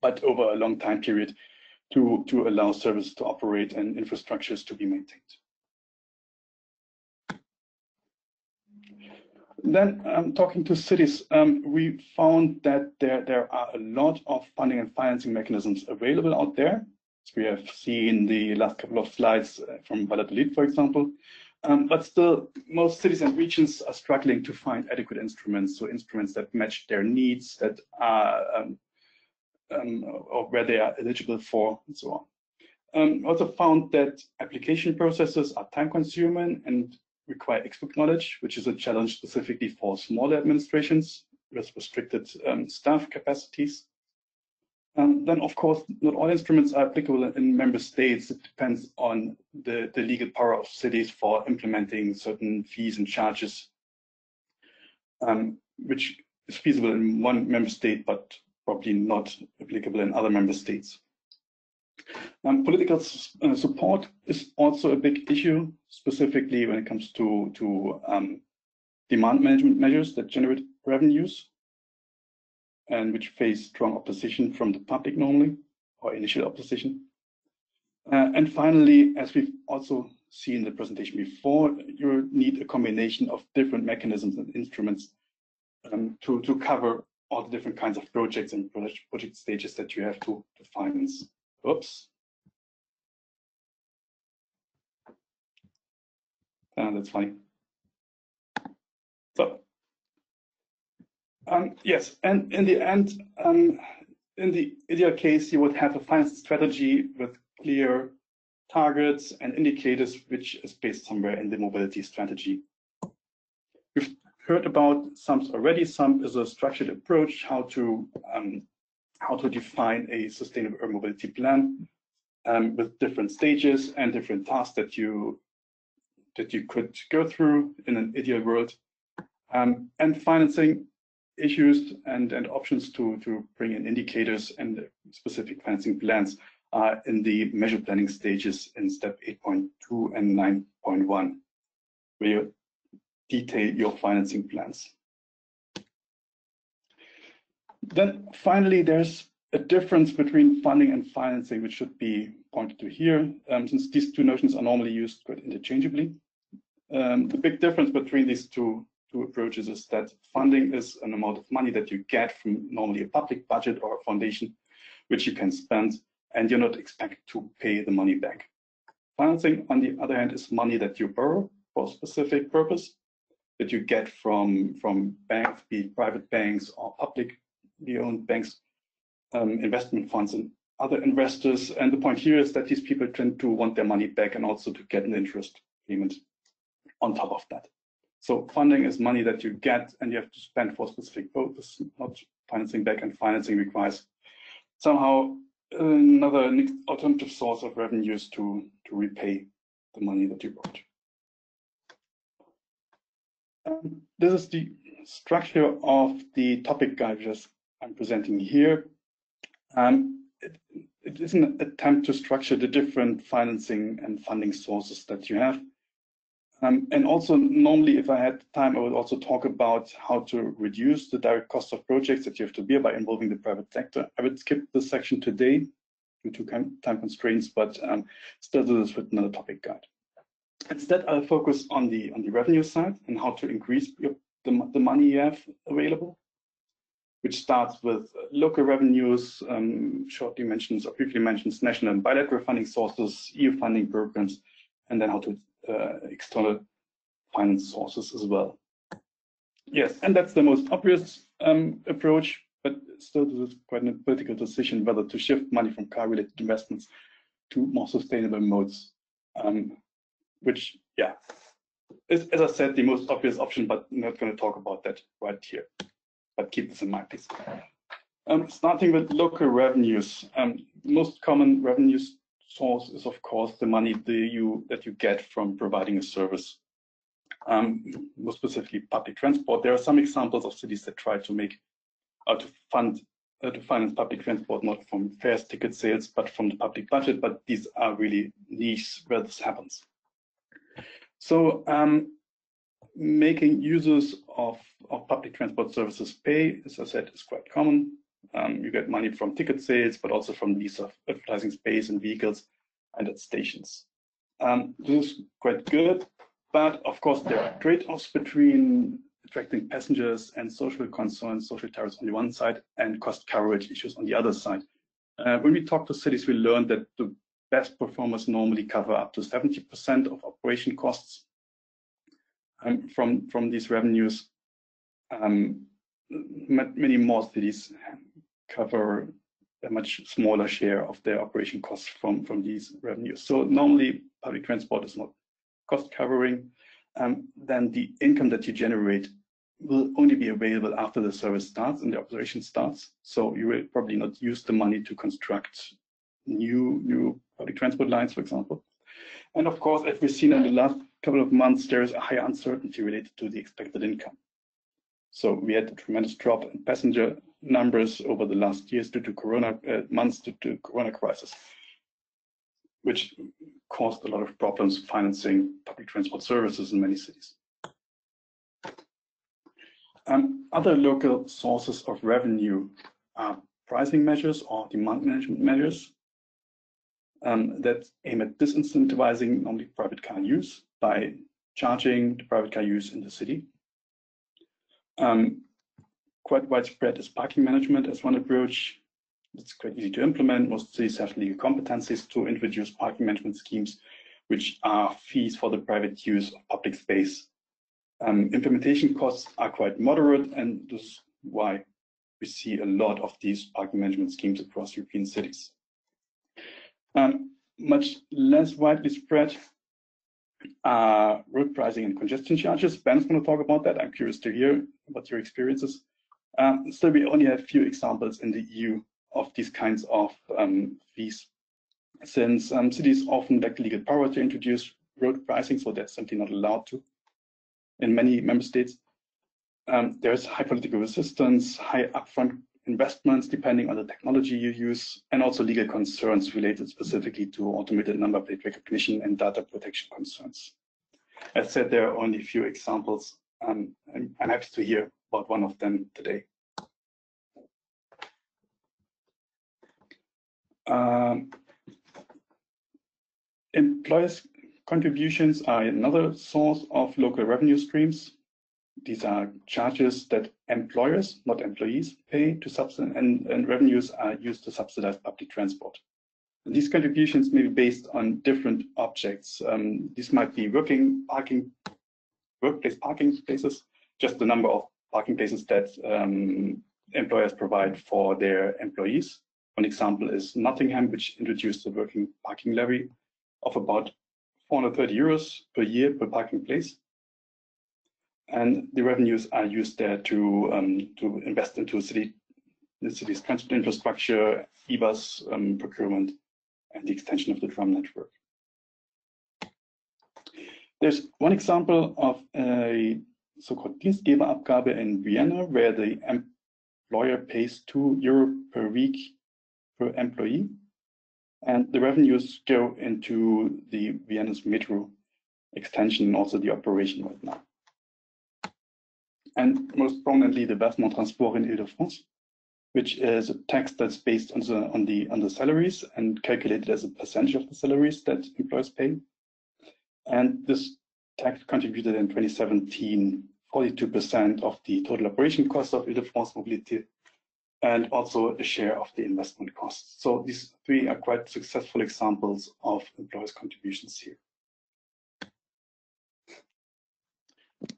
but over a long time period to, to allow services to operate and infrastructures to be maintained. Then um, talking to cities, um, we found that there, there are a lot of funding and financing mechanisms available out there. As we have seen the last couple of slides uh, from Valladolid, for example. Um, but still, most cities and regions are struggling to find adequate instruments, so instruments that match their needs, that are um, um, or where they are eligible for, and so on. Um, also found that application processes are time consuming and require expert knowledge, which is a challenge specifically for smaller administrations with restricted um, staff capacities. Um, then, of course, not all instruments are applicable in member states. It depends on the, the legal power of cities for implementing certain fees and charges, um, which is feasible in one member state, but probably not applicable in other member states. Um, political uh, support is also a big issue, specifically when it comes to, to um, demand management measures that generate revenues and which face strong opposition from the public normally, or initial opposition. Uh, and finally, as we've also seen in the presentation before, you need a combination of different mechanisms and instruments um, to, to cover all the different kinds of projects and project, stages that you have to, finance. Oops. Uh, that's funny. So, um, yes, and in the end, um, in the ideal case, you would have a finance strategy with clear targets and indicators, which is based somewhere in the mobility strategy. Heard about SUMPS already. SUMP is a structured approach how to um, how to define a sustainable mobility plan um, with different stages and different tasks that you that you could go through in an ideal world, um, and financing issues and and options to to bring in indicators and specific financing plans are in the measure planning stages in step 8.2 and 9.1, where you detail your financing plans. Then finally, there's a difference between funding and financing, which should be pointed to here, um, since these two notions are normally used quite interchangeably. Um, the big difference between these two, two approaches is that funding is an amount of money that you get from normally a public budget or a foundation, which you can spend, and you're not expected to pay the money back. Financing, on the other hand, is money that you borrow for a specific purpose that you get from, from banks, be private banks or publicly owned banks, um, investment funds and other investors. And the point here is that these people tend to want their money back and also to get an interest payment on top of that. So funding is money that you get and you have to spend for specific purpose, not financing back and financing requires somehow another alternative source of revenues to, to repay the money that you borrowed. Um, this is the structure of the topic guide I'm presenting here. Um, it, it is an attempt to structure the different financing and funding sources that you have. Um, and also, normally, if I had time, I would also talk about how to reduce the direct cost of projects that you have to bear by involving the private sector. I would skip this section today due to time constraints, but um, still do this with another topic guide. Instead, I'll focus on the on the revenue side and how to increase your, the, the money you have available, which starts with local revenues, um, shortly mentions or briefly mentions national and bilateral funding sources, EU funding programs, and then how to uh, external finance sources as well. Yes, and that's the most obvious um, approach, but still this is quite a political decision whether to shift money from car-related investments to more sustainable modes. Um, which, yeah, is, as I said, the most obvious option, but I'm not going to talk about that right here. But keep this in mind, please. Um, starting with local revenues, um, most common revenue source is, of course, the money the you, that you get from providing a service. Um, more specifically, public transport. There are some examples of cities that try to make, uh, to fund, uh, to finance public transport, not from fares, ticket sales, but from the public budget. But these are really niche where this happens. So um, making users of, of public transport services pay, as I said, is quite common. Um, you get money from ticket sales, but also from lease of advertising space and vehicles and at stations. Um, this is quite good, but of course there are trade-offs between attracting passengers and social concerns, social tariffs on the one side, and cost coverage issues on the other side. Uh, when we talk to cities, we learned that the best performers normally cover up to 70% of operation costs um, from, from these revenues. Um, many more cities cover a much smaller share of their operation costs from, from these revenues. So normally public transport is not cost covering. Um, then the income that you generate will only be available after the service starts and the operation starts. So you will probably not use the money to construct new new public transport lines, for example. And of course, as we've seen in the last couple of months, there is a high uncertainty related to the expected income. So we had a tremendous drop in passenger numbers over the last years due to Corona uh, months due to Corona crisis, which caused a lot of problems financing public transport services in many cities. Um, other local sources of revenue are pricing measures or demand management measures um, that aim at disincentivizing normally private car use by charging the private car use in the city. Um, quite widespread is parking management as one approach. It's quite easy to implement. Most cities have legal competencies to introduce parking management schemes, which are fees for the private use of public space. Um, implementation costs are quite moderate, and this is why we see a lot of these parking management schemes across European cities. Um, much less widely spread are road pricing and congestion charges. Ben's going to talk about that. I'm curious to hear what your experience is. Um, still, we only have a few examples in the EU of these kinds of um, fees, since um, cities often lack legal power to introduce road pricing, so they're simply not allowed to in many member states. Um, there's high political resistance, high upfront investments depending on the technology you use, and also legal concerns related specifically to automated number plate recognition and data protection concerns. As said, there are only a few examples. Um, I'm, I'm happy to hear about one of them today. Um, employers' contributions are another source of local revenue streams. These are charges that employers, not employees, pay to subsidize, and, and revenues are used to subsidize public transport. These contributions may be based on different objects. Um, might be working parking, workplace parking spaces, just the number of parking places that um, employers provide for their employees. One example is Nottingham, which introduced a working parking levy of about 430 euros per year per parking place. And the revenues are used there to um, to invest into city the city's transport infrastructure, e-bus um, procurement, and the extension of the tram network. There's one example of a so-called Dienstgeberabgabe in Vienna, where the employer pays two euro per week per employee, and the revenues go into the Vienna's metro extension and also the operation right now. And most prominently, the Versement Transport in Ile-de-France, which is a tax that's based on the on the on the salaries and calculated as a percentage of the salaries that employers pay. And this tax contributed in 2017 42% of the total operation cost of Ile-de-France Mobility and also a share of the investment costs. So these three are quite successful examples of employers' contributions here.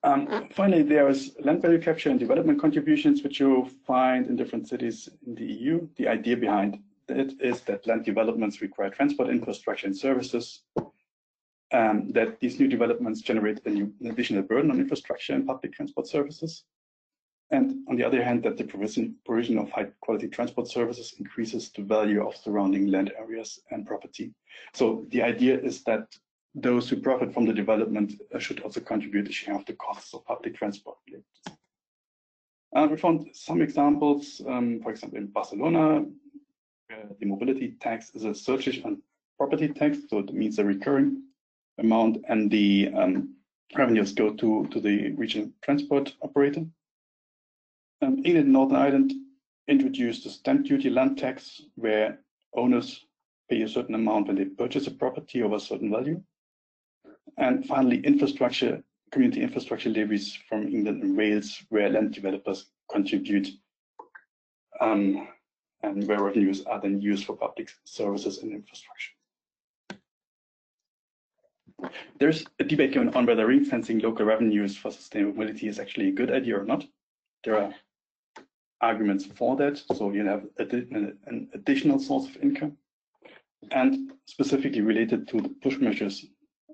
Um, finally, there is land value capture and development contributions, which you find in different cities in the EU. The idea behind it is that land developments require transport infrastructure and services, um, that these new developments generate an additional burden on infrastructure and public transport services. And on the other hand, that the provision, provision of high quality transport services increases the value of surrounding land areas and property. So the idea is that those who profit from the development uh, should also contribute a share of the costs of public transport. Uh, we found some examples, um, for example, in Barcelona, the mobility tax is a surcharge on property tax, so it means a recurring amount, and the um, revenues go to, to the regional transport operator. Um, England Northern Ireland introduced a stamp duty land tax where owners pay a certain amount when they purchase a property of a certain value. And finally, infrastructure, community infrastructure levies from England and Wales, where land developers contribute um, and where revenues are then used for public services and infrastructure. There's a debate going on whether ring fencing local revenues for sustainability is actually a good idea or not. There are arguments for that, so you have an additional source of income. And specifically related to the push measures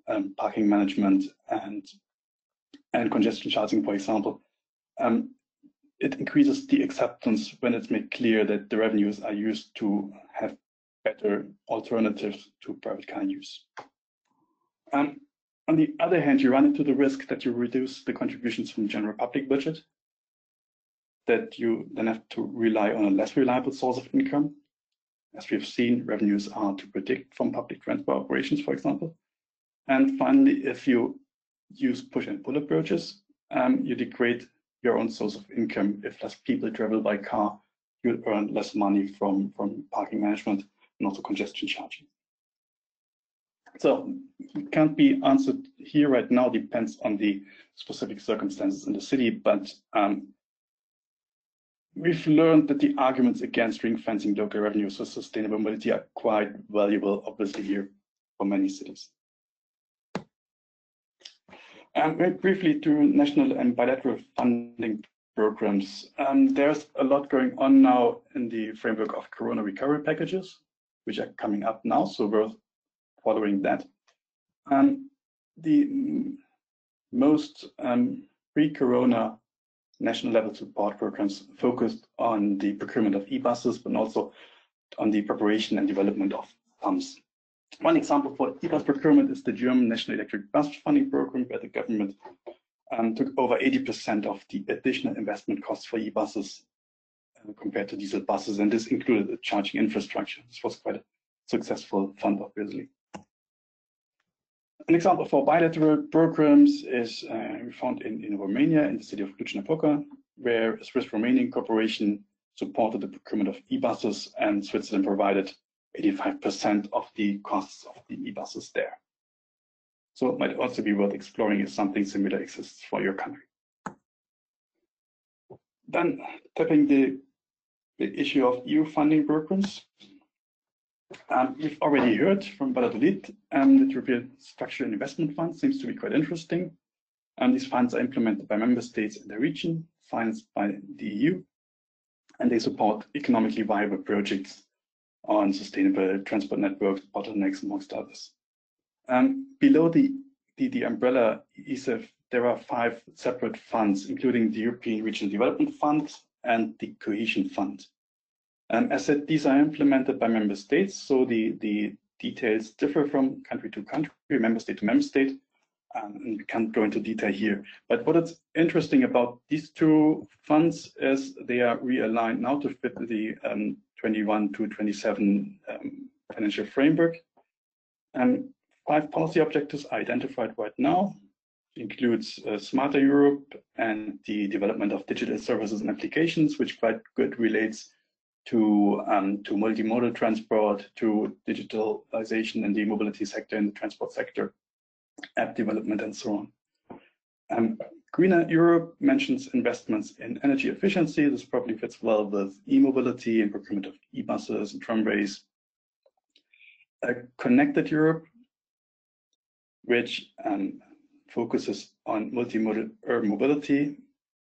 um, parking management and and congestion charging, for example, um, it increases the acceptance when it's made clear that the revenues are used to have better alternatives to private car use. Um, on the other hand, you run into the risk that you reduce the contributions from general public budget, that you then have to rely on a less reliable source of income. As we've seen, revenues are to predict from public transport operations, for example. And finally, if you use push and pull approaches, um, you degrade your own source of income. If less people travel by car, you earn less money from, from parking management and also congestion charging. So it can't be answered here right now, depends on the specific circumstances in the city, but um, we've learned that the arguments against ring fencing local revenues for sustainable mobility are quite valuable, obviously here for many cities. Um, very briefly to national and bilateral funding programs. Um, there's a lot going on now in the framework of Corona recovery packages, which are coming up now, so worth following that. Um, the most um, pre-Corona national level support programs focused on the procurement of e-buses, but also on the preparation and development of SUMPs. One example for e-bus procurement is the German National Electric Bus Funding Program, where the government um, took over 80% of the additional investment costs for e-buses uh, compared to diesel buses, and this included the charging infrastructure. This was quite a successful fund, obviously. An example for bilateral programs is uh, we found in, in Romania, in the city of Cluj-Napoca, where a Swiss-Romanian corporation supported the procurement of e-buses and Switzerland provided 85% of the costs of the e-buses there. So it might also be worth exploring if something similar exists for your country. Then tapping the, the issue of EU funding programs. Um, we've already heard from Valladolid um, that European Structural Investment Fund seems to be quite interesting. And these funds are implemented by member states in the region, financed by the EU, and they support economically viable projects on sustainable transport networks, bottlenecks, amongst others. Um, below the, the, the umbrella ESIF, there are five separate funds, including the European Regional Development Fund and the Cohesion Fund. Um, as said, these are implemented by member states, so the, the details differ from country to country, member state to member state, um, and we can't go into detail here. But what is interesting about these two funds is they are realigned now to fit the um, 21 to 27 um, financial framework. And five policy objectives identified right now, includes uh, Smarter Europe and the development of digital services and applications, which quite good relates to um, to multimodal transport, to digitalization in the mobility sector and the transport sector, app development, and so on. Um, Greener Europe mentions investments in energy efficiency. This probably fits well with e-mobility and procurement of e-buses and tramways. Connected Europe, which um, focuses on multimodal urban mobility.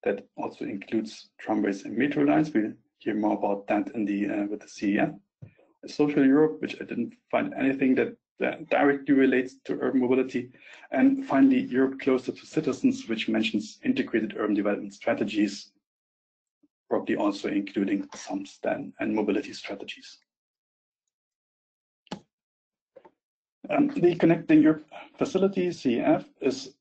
That also includes tramways and metro lines. We'll hear more about that in the uh, with the CEF. Social Europe, which I didn't find anything that that directly relates to urban mobility. And finally, Europe Closer to Citizens, which mentions integrated urban development strategies, probably also including some STEM and mobility strategies. Um, the Connecting Europe Facility, CEF, is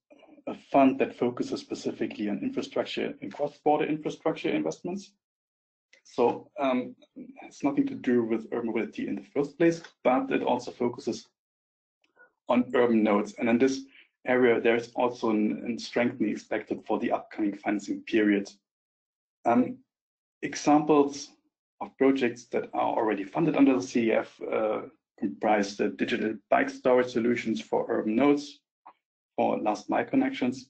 a fund that focuses specifically on infrastructure and cross-border infrastructure investments. So um, it's nothing to do with urban mobility in the first place, but it also focuses on urban nodes. And in this area, there's also a strengthening expected for the upcoming financing period. Um, examples of projects that are already funded under the CEF uh, comprise the digital bike storage solutions for urban nodes, for last mile connections,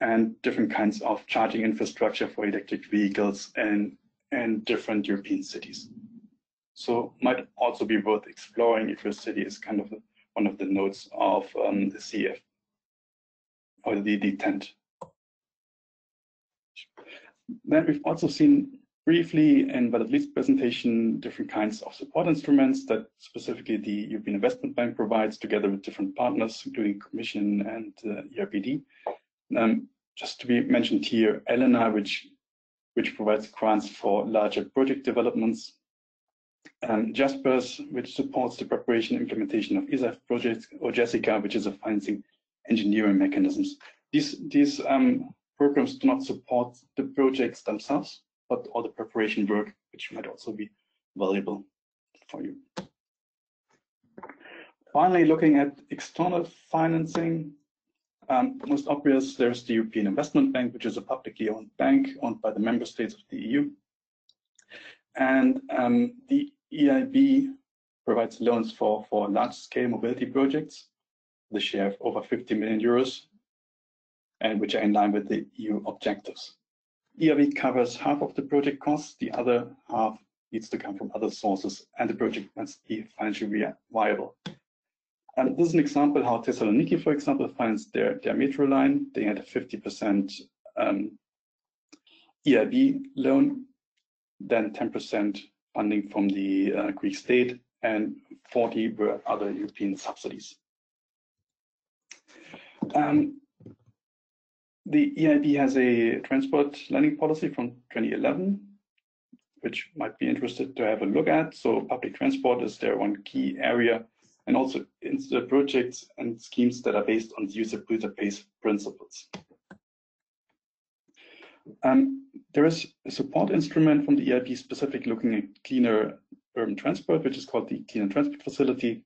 and different kinds of charging infrastructure for electric vehicles and, and different European cities. So might also be worth exploring if your city is kind of one of the nodes of um, the CEF or the, the TEN-T. Then we've also seen briefly in but at least presentation different kinds of support instruments that specifically the European Investment Bank provides together with different partners, including Commission and uh, EBRD. Um, just to be mentioned here, ELENA, which which provides grants for larger project developments, um, JASPERS, which supports the preparation and implementation of ESIF projects, or JESSICA, which is a financing engineering mechanisms. These, these um, programs do not support the projects themselves, but all the preparation work, which might also be valuable for you. Finally, looking at external financing, um, most obvious, there's the European Investment Bank, which is a publicly owned bank owned by the member states of the EU. And um, the EIB provides loans for, for large-scale mobility projects, the share of over 50 million euros, and which are in line with the EU objectives. EIB covers half of the project costs, the other half needs to come from other sources, and the project must be financially viable. And this is an example how Thessaloniki, for example, financed their, their metro line. They had a 50% um, EIB loan then 10% funding from the uh, Greek state, and 40 were other European subsidies. Um, the EIB has a transport lending policy from 2011, which might be interested to have a look at. So public transport is their one key area, and also the projects and schemes that are based on the user polluter pays principles. Um, there is a support instrument from the EIB specific looking at cleaner urban transport, which is called the Cleaner Transport Facility.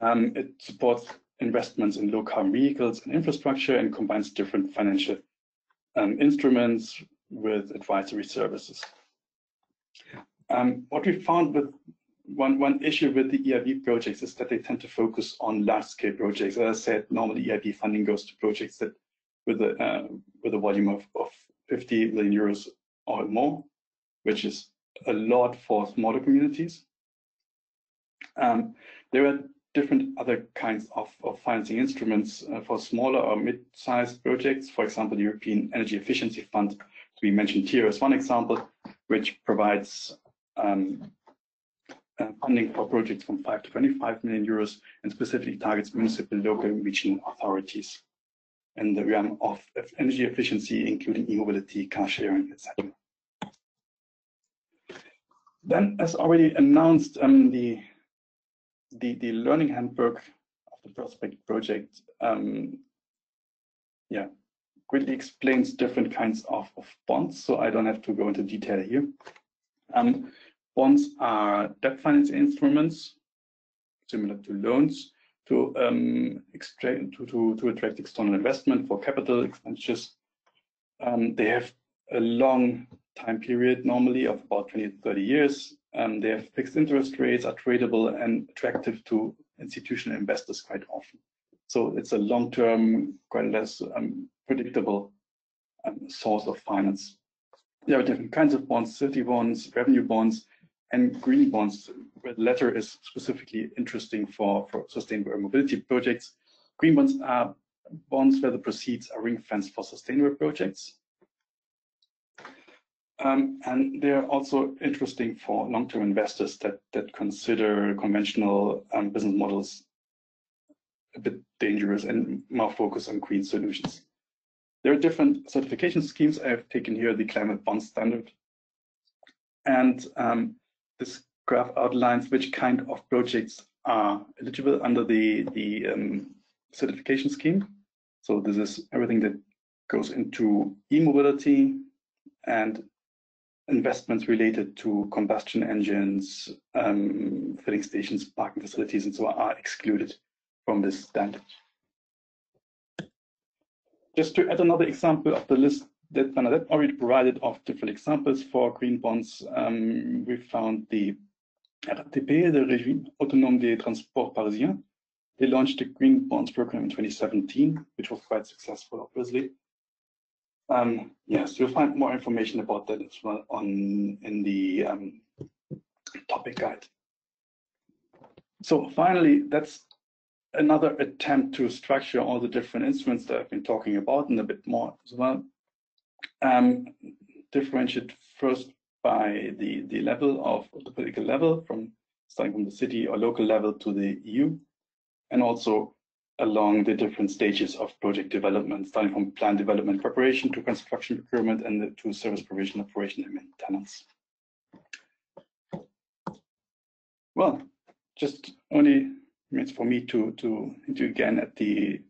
Um, it supports investments in low carbon vehicles and infrastructure and combines different financial um, instruments with advisory services. Um, what we found with one, one issue with the EIB projects is that they tend to focus on large scale projects. As I said, normally EIB funding goes to projects that with a, uh, with a volume of, of 50 million euros or more, which is a lot for smaller communities. Um, there are different other kinds of, of financing instruments uh, for smaller or mid-sized projects. For example, the European Energy Efficiency Fund, we mentioned here as one example, which provides um, uh, funding for projects from 5 to 25 million euros and specifically targets municipal, local, and regional authorities in the realm of energy efficiency, including e-mobility, car sharing, etc. Then, as already announced, um, the, the, the learning handbook of the Prospect project, um, yeah, greatly explains different kinds of, of, bonds, so I don't have to go into detail here. Um, bonds are debt financing instruments, similar to loans, to um, extract to, to, to attract external investment for capital expenditures. Um, they have a long time period, normally of about 20 to 30 years. Um, they have fixed interest rates, are tradable and attractive to institutional investors quite often. So it's a long-term, quite less um, predictable um, source of finance. There are different kinds of bonds, city bonds, revenue bonds, and green bonds. The latter is specifically interesting for, for sustainable mobility projects. Green bonds are bonds where the proceeds are ring-fenced for sustainable projects. Um, and they're also interesting for long-term investors that, that consider conventional um, business models a bit dangerous and more focused on green solutions. There are different certification schemes. I have taken here the climate bond standard. And um, this graph outlines which kind of projects are eligible under the, the um, certification scheme. So this is everything that goes into e-mobility and investments related to combustion engines, um, filling stations, parking facilities, and so on are excluded from this standard. Just to add another example of the list that Bernadette already provided of different examples for green bonds, um, we found the RATP, the Régie Autonome des Transports Parisiens. They launched the Green Bonds program in 2017, which was quite successful, obviously. Um, yes, you'll find more information about that as well on in the um, topic guide. So finally, that's another attempt to structure all the different instruments that I've been talking about and a bit more as well. Um, differentiate first by the, the level of the political level from starting from the city or local level to the EU, and also along the different stages of project development, starting from plan development preparation to construction procurement and to service provision, operation, and maintenance. Well, just only remains for me to, to do again at the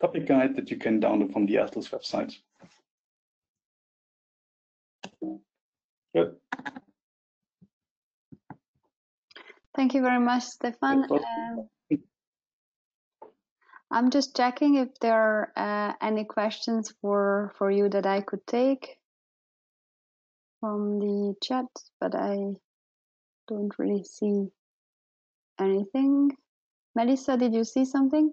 topic guide that you can download from the Eltis website. Good. Thank you very much, Stefan. Um, I'm just checking if there are uh, any questions for, for you that I could take from the chat, but I don't really see anything. Melissa, did you see something?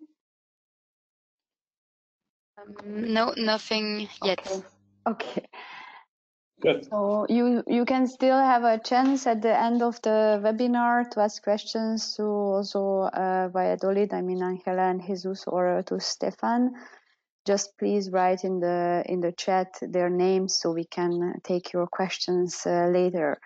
Um, no, nothing yet. Okay. okay. Good. So you you can still have a chance at the end of the webinar to ask questions to also uh, Valladolid, I mean Angela and Jesus, or to Stefan. Just please write in the in the chat their names so we can take your questions uh, later.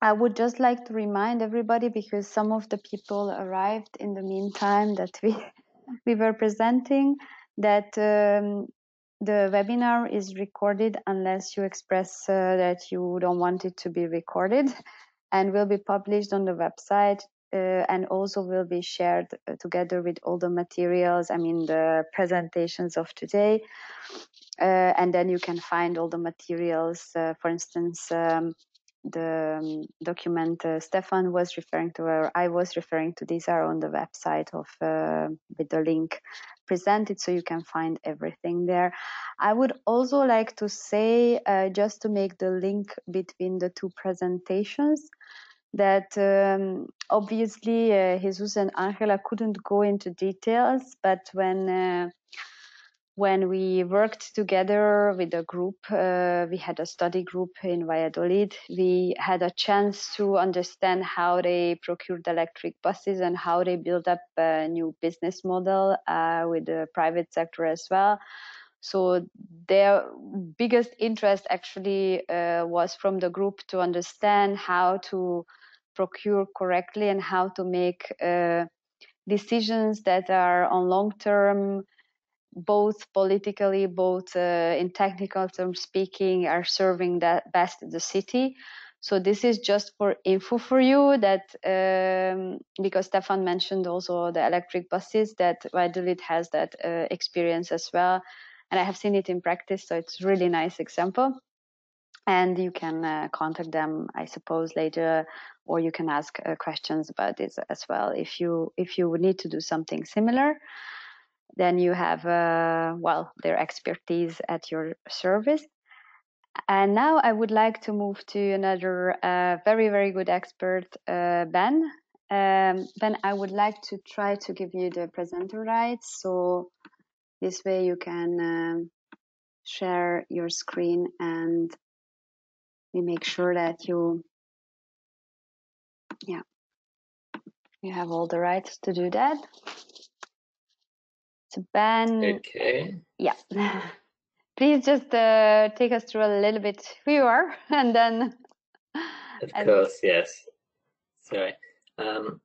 I would just like to remind everybody because some of the people arrived in the meantime that we <laughs> we were presenting that um, the webinar is recorded unless you express uh, that you don't want it to be recorded <laughs> and will be published on the website uh, and also will be shared uh, together with all the materials i mean the presentations of today. Uh, and then you can find all the materials uh, for instance um, the um, document uh, Stefan was referring to, or I was referring to, these are on the website of uh, with the link presented, so you can find everything there. I would also like to say, uh, just to make the link between the two presentations, that um, obviously uh, Jesus and Angela couldn't go into details, but when uh, when we worked together with a group, uh, we had a study group in Valladolid. We had a chance to understand how they procured electric buses and how they built up a new business model uh, with the private sector as well. So their biggest interest actually uh, was from the group to understand how to procure correctly and how to make uh, decisions that are on long term both politically, both uh, in technical terms speaking, are serving that best the city. So this is just for info for you that um, because Stefan mentioned also the electric buses that Valladolid has that uh, experience as well, and I have seen it in practice. So it's really nice example. And you can uh, contact them, I suppose, later, or you can ask uh, questions about this as well if you if you would need to do something similar then you have uh, well their expertise at your service. And now i would like to move to another uh, very very good expert uh, ben. Um, ben i would like to try to give you the presenter rights so this way you can um, share your screen and we make sure that you yeah you have all the rights to do that so Ben, okay. Yeah. <laughs> Please just uh, take us through a little bit who you are, <laughs> and then. Of and, course, yes. Sorry. Um,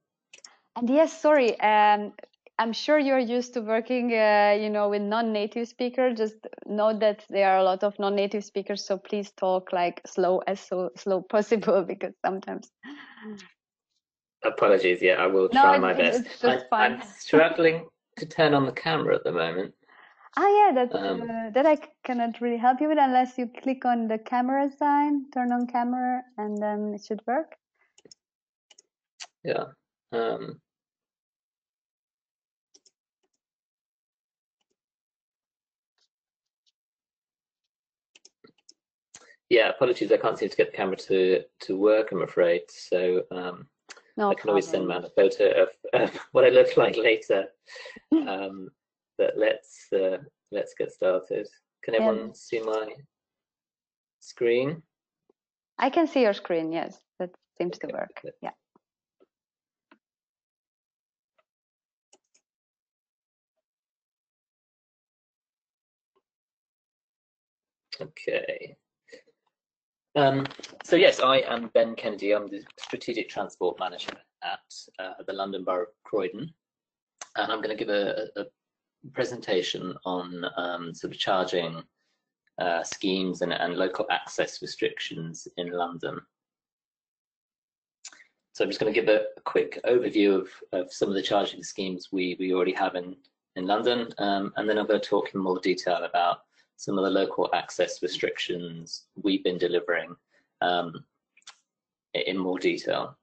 and yes, sorry. Um, I'm sure you're used to working, uh, you know, with non-native speakers. Just note that there are a lot of non-native speakers, so please talk like slow as so slow possible <laughs> because sometimes. Apologies. Yeah, I will try no, my best. I, I'm struggling to turn on the camera at the moment. Ah, yeah, that um, uh, that I cannot really help you with unless you click on the camera sign, turn on camera, and then it should work. Yeah. Um, yeah, apologies, I can't seem to get the camera to to work. I'm afraid. So um, no I can problem. always send around a photo of, of <laughs> what I look like later. <laughs> um, but let's uh, let's get started. Can everyone yeah. see my screen? I can see your screen. Yes, that seems okay. to work. Yeah. Okay. Um, so yes, I am Ben Kennedy. I'm the Strategic Transport Manager at uh, the London Borough of Croydon. And I'm going to give a, a presentation on um, sort of charging uh, schemes and, and local access restrictions in London. So I'm just going to give a, a quick overview of, of, some of the charging schemes we, we already have in, in London, um, and then I'm going to talk in more detail about some of the local access restrictions we've been delivering um, in more detail.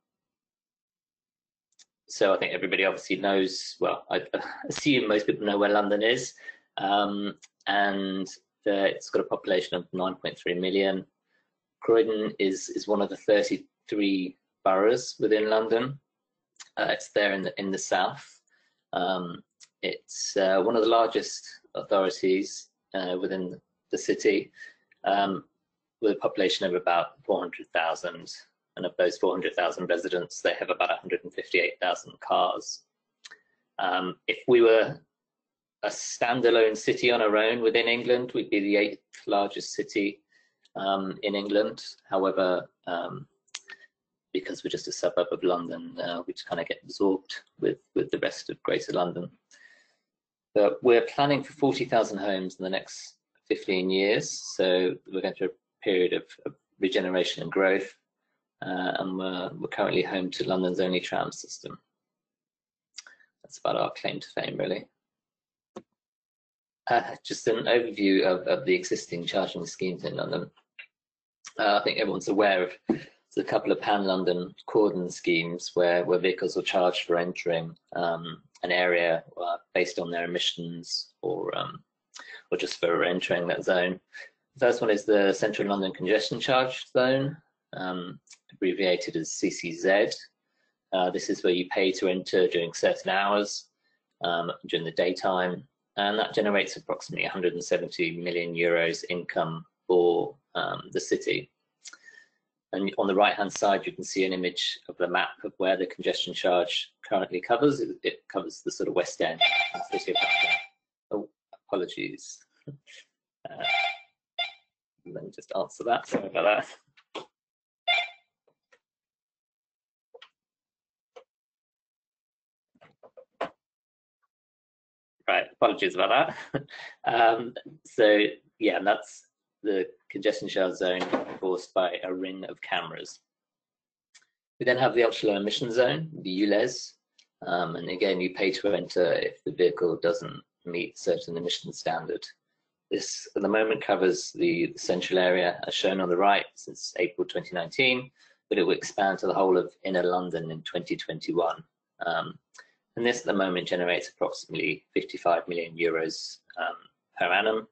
So I think everybody obviously knows, well, I <laughs> assume most people know where London is, um, and uh, it's got a population of 9.3 million. Croydon is, is one of the 33 boroughs within London. Uh, it's there in the, in the south. Um, it's uh, one of the largest authorities uh, within the city, um, with a population of about 400,000. And of those 400,000 residents, they have about 158,000 cars. Um, if we were a standalone city on our own within England, we'd be the eighth largest city um, in England. However, um, because we're just a suburb of London, uh, we just kind of get absorbed with, with the rest of Greater London. But we're planning for 40,000 homes in the next 15 years. So we're going through a period of, of regeneration and growth. Uh, and we're, we're currently home to London's only tram system. That's about our claim to fame, really. Uh, just an overview of, of, the existing charging schemes in London. Uh, I think everyone's aware of a couple of pan-London cordon schemes where, where vehicles are charged for entering um, an area uh, based on their emissions or um, or just for entering that zone. The first one is the Central London Congestion Charge Zone, um, abbreviated as CCZ. Uh, this is where you pay to enter during certain hours um, during the daytime. and that generates approximately 170 million euros income for um, the city. And on the right hand side, you can see an image of the map of where the congestion charge currently covers. It, it covers the sort of west end city of. Oh, apologies. Uh, let me just answer that. Sorry about that. Right, apologies about that. <laughs> um, so yeah, and that's the congestion charge zone enforced by a ring of cameras. We then have the ultra low emission zone, the ULEZ, um, and again you pay to enter if the vehicle doesn't meet certain emission standard. This at the moment covers the, the central area as shown on the right since April 2019, but it will expand to the whole of inner London in 2021. Um, and this at the moment generates approximately 55 million euros um, per annum.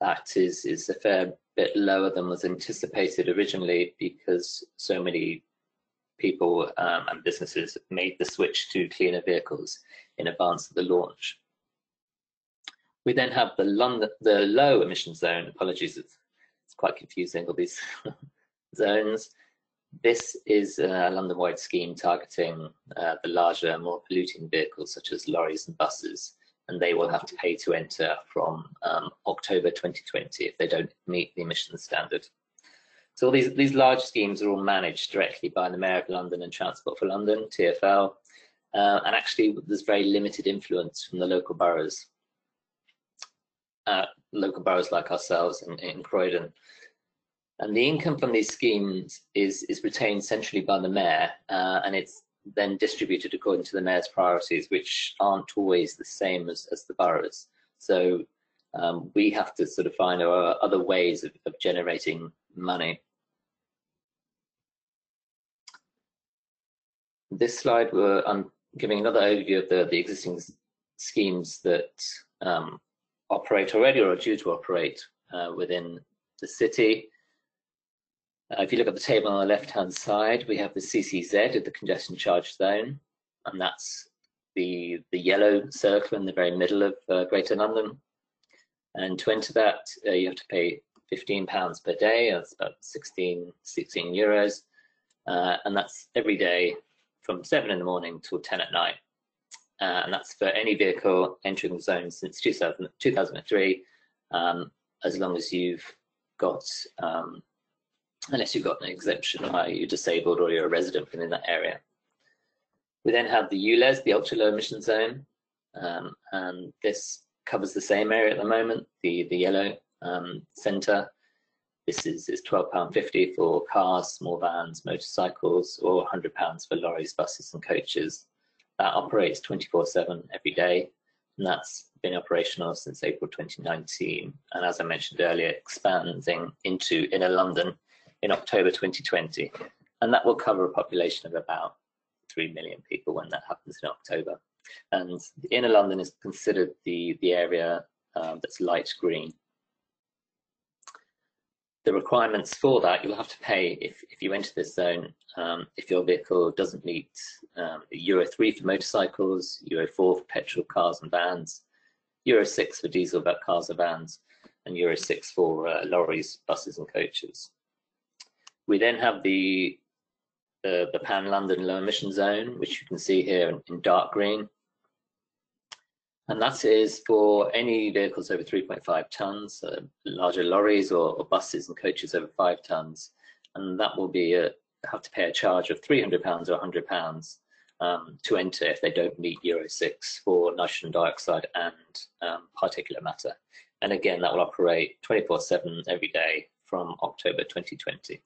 That is, is a fair bit lower than was anticipated originally because so many people um, and businesses made the switch to cleaner vehicles in advance of the launch. We then have the London, the low emission zone. Apologies, it's, it's quite confusing all these <laughs> zones. This is a London-wide scheme targeting uh, the larger, more polluting vehicles such as lorries and buses, and they will have to pay to enter from um, October 2020 if they don't meet the emissions standard. So all these, these large schemes are all managed directly by the Mayor of London and Transport for London, TfL, uh, and actually there's very limited influence from the local boroughs. Uh, local boroughs like ourselves in, in Croydon. And the income from these schemes is, is retained centrally by the mayor, uh, and it's then distributed according to the mayor's priorities, which aren't always the same as, as the boroughs. So um, we have to sort of find our other ways of, of generating money. This slide, we're, I'm giving another overview of the, the existing schemes that um, operate already or are due to operate uh, within the city. Uh, if you look at the table on the left-hand side, we have the CCZ, the congestion charge zone, and that's the, the yellow circle in the very middle of uh, Greater London. And to enter that, uh, you have to pay 15 pounds per day, that's about 16, 16 euros, uh, and that's every day from 7 in the morning till 10 at night. Uh, and that's for any vehicle entering the zone since 2000, 2003, um, as long as you've got um, unless you've got an exemption, i.e. you're disabled or you're a resident within that area. We then have the ULEZ, the ultra low emission zone, um, and this covers the same area at the moment, the, the yellow um, centre. This is, is £12.50 for cars, small vans, motorcycles, or £100 for lorries, buses and coaches. That operates 24-7 every day, and that's been operational since April 2019. And as I mentioned earlier, expanding into inner London in October 2020. And that will cover a population of about 3 million people when that happens in October. And inner London is considered the, the area um, that's light green. The requirements for that, you'll have to pay if, if you enter this zone, um, if your vehicle doesn't meet um, Euro 3 for motorcycles, Euro 4 for petrol cars and vans, Euro 6 for diesel cars and vans, and Euro 6 for uh, lorries, buses and coaches. We then have the, the, the Pan London low emission zone, which you can see here in, in dark green. And that is for any vehicles over 3.5 tons, uh, larger lorries or, or, buses and coaches over five tons. And that will be a, have to pay a charge of 300 pounds or 100 pounds um, to enter if they don't meet Euro 6 for nitrogen dioxide and um, particulate matter. And again, that will operate 24 7 every day from October 2020.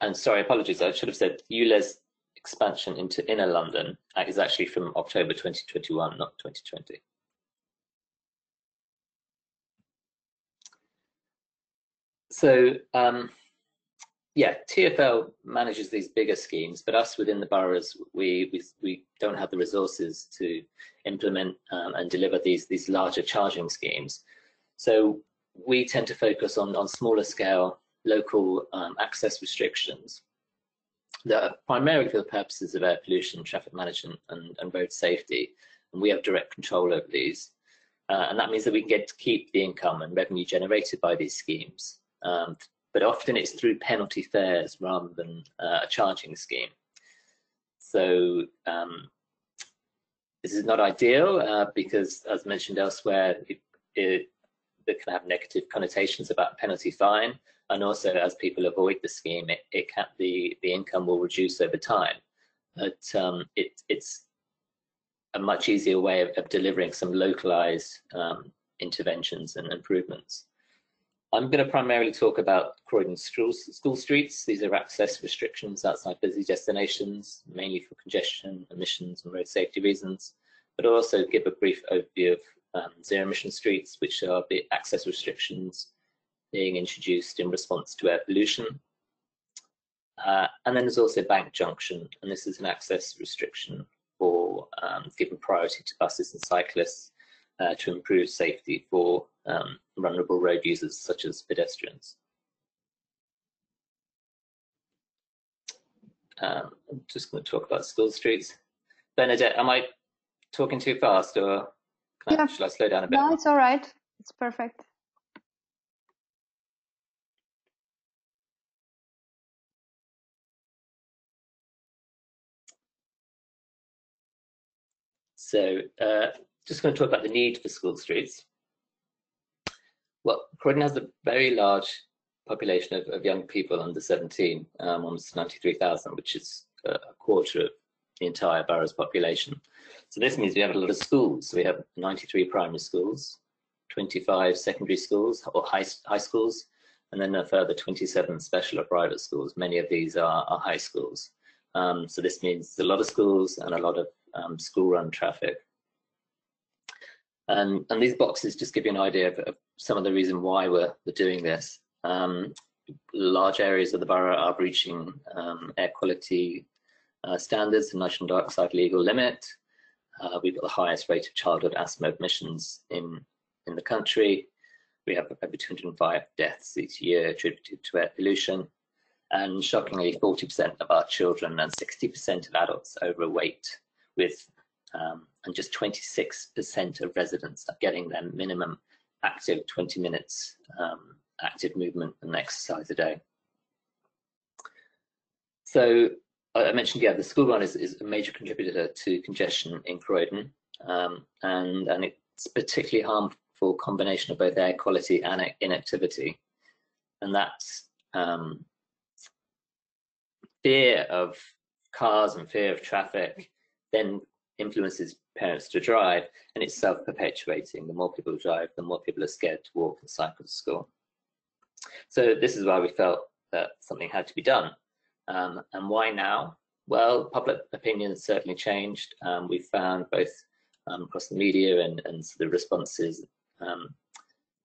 And sorry, apologies, I should have said ULEZ expansion into inner London is actually from October 2021, not 2020. So um, yeah, TFL manages these bigger schemes, but us within the boroughs, we we, we don't have the resources to implement um, and deliver these these larger charging schemes. So we tend to focus on on smaller scale local um, access restrictions. that are primarily for the purposes of air pollution, traffic management, and, and road safety. And we have direct control over these. Uh, and that means that we get to keep the income and revenue generated by these schemes. Um, but often it's through penalty fares rather than uh, a charging scheme. So um, this is not ideal uh, because, as mentioned elsewhere, it, it, it, can have negative connotations about penalty fine, and also as people avoid the scheme, it, it can the the income will reduce over time. But um, it, it's a much easier way of, of delivering some localized um, interventions and improvements. I'm going to primarily talk about Croydon school, school streets. These are access restrictions outside busy destinations, mainly for congestion, emissions and road safety reasons, but also give a brief overview of um, zero emission streets, which are the access restrictions being introduced in response to air pollution. Uh, and then there's also Bank Junction, and this is an access restriction for um, giving priority to buses and cyclists uh, to improve safety for um, vulnerable road users such as pedestrians. Um, I'm just going to talk about school streets. Bernadette, am I talking too fast or yeah. I, should I slow down a bit? No, it's all right. It's perfect. So uh, just going to talk about the need for school streets. Well, Croydon has a very large population of, of young people under 17, um, almost 93,000, which is a quarter of the entire borough's population. So this means we have a lot of schools. We have 93 primary schools, 25 secondary schools or high, high schools, and then a further 27 special or private schools. Many of these are, are high schools. Um, so this means a lot of schools and a lot of um, school run traffic. And, and these boxes just give you an idea of, of some of the reason why we're, we're doing this. Um, large areas of the borough are breaching um, air quality uh, standards the nitrogen dioxide legal limit. Uh, we've got the highest rate of childhood asthma admissions in, in the country. We have over 205 deaths each year attributed to air pollution. And shockingly, 40% of our children and 60% of adults overweight with um, and just 26% of residents are getting their minimum active 20 minutes um, active movement and exercise a day. So I mentioned, yeah, the school run is, is a major contributor to congestion in Croydon, um, and, and it's particularly harmful combination of both air quality and inactivity. And that's um, fear of cars and fear of traffic then influences parents to drive and it's self-perpetuating. The more people drive, the more people are scared to walk and cycle to school. So this is why we felt that something had to be done. Um, and why now? Well, public opinion certainly changed. Um, we found both um, across the media and, and the responses, um,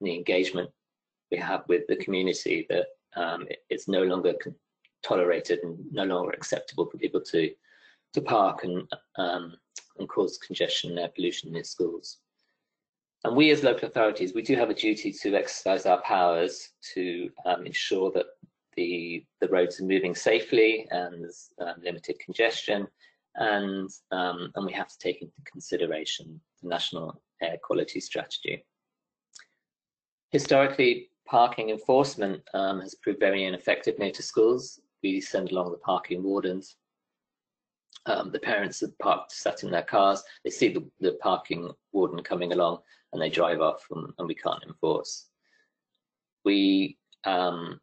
the engagement we have with the community that um, it, it's no longer tolerated and no longer acceptable for people to to park and um, and cause congestion and air pollution in schools. And we as local authorities, we do have a duty to exercise our powers to um, ensure that the, the roads are moving safely and there's um, limited congestion. And, um, and we have to take into consideration the National Air Quality Strategy. Historically, parking enforcement um, has proved very ineffective near to schools. We send along the parking wardens um, the parents have parked, sat in their cars, they see the, the parking warden coming along and they drive off and, and we can't enforce. We, um,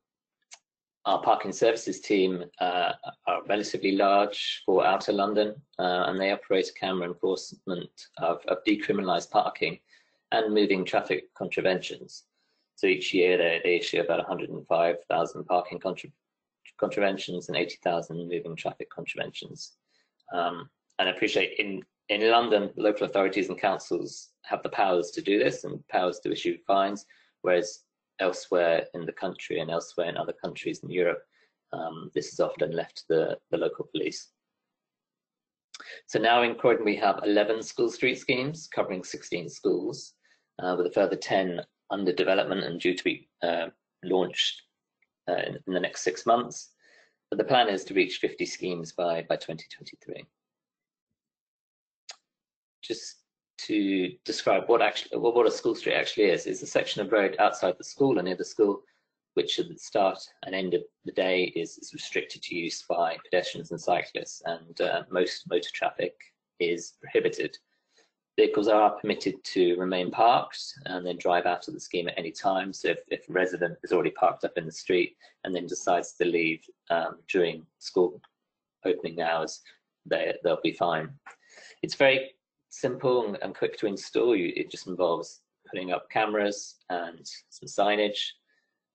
our parking services team uh, are relatively large for outer London uh, and they operate camera enforcement of, of decriminalised parking and moving traffic contraventions. So each year they, they issue about 105,000 parking contra contraventions and 80,000 moving traffic contraventions. Um, and I appreciate in, in London, local authorities and councils have the powers to do this and powers to issue fines, whereas elsewhere in the country and elsewhere in other countries in Europe, um, this is often left to the, the local police. So now in Croydon we have 11 school street schemes covering 16 schools, uh, with a further 10 under development and due to be uh, launched uh, in, in, the next six months. But the plan is to reach 50 schemes by, by 2023. Just to describe what actually what a school street actually is, is a section of road outside the school and near the school, which at the start and end of the day is, is restricted to use by pedestrians and cyclists, and uh, most motor traffic is prohibited. Vehicles are permitted to remain parked and then drive out of the scheme at any time. So if, if a resident is already parked up in the street and then decides to leave um, during school opening hours, they, they'll be fine. It's very simple and quick to install. It just involves putting up cameras and some signage.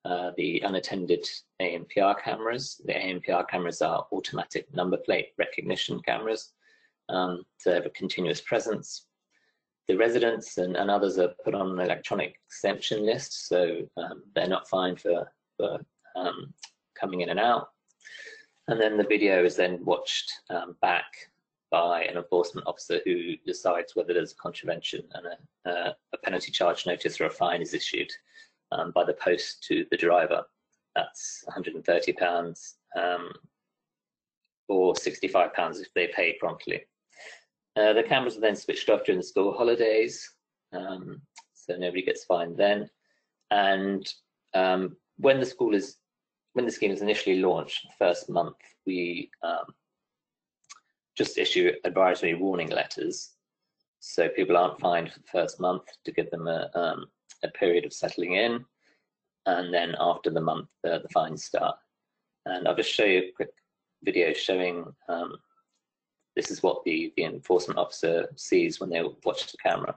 Uh, the unattended ANPR cameras. The ANPR cameras are automatic number plate recognition cameras. Um, so they have a continuous presence the residents and, and, others are put on an electronic exemption list, so um, they're not fined for, for um, coming in and out. And then the video is then watched um, back by an enforcement officer who decides whether there's a contravention and a, uh, a penalty charge notice or a fine is issued um, by the post to the driver. That's £130 um, or £65 if they pay promptly. Uh, the cameras are then switched off during the school holidays, um, so nobody gets fined then. And um, when the school is, when the scheme is initially launched, the first month, we um, just issue advisory warning letters, so people aren't fined for the first month to give them a, um, a period of settling in, and then after the month, uh, the fines start. And I'll just show you a quick video showing um, this is what the, the enforcement officer sees when they watch the camera.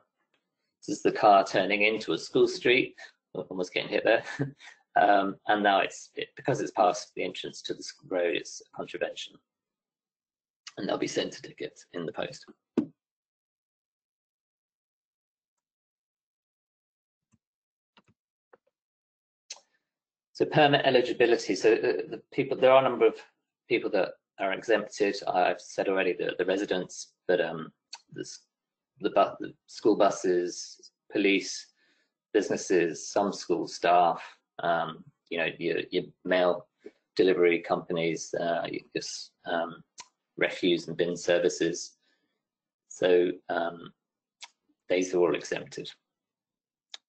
This is the car turning into a school street, almost getting hit there. <laughs> um, and now it's, it, because it's past the entrance to the road, it's a contravention. And they'll be sent a ticket in the post. So permit eligibility. So the, the, people, there are a number of people that are exempted. I've said already the, the residents, but um, the, the, bus, the school buses, police, businesses, some school staff, um, you know, your, your mail delivery companies, uh, your um, refuse and bin services. So um, these are all exempted,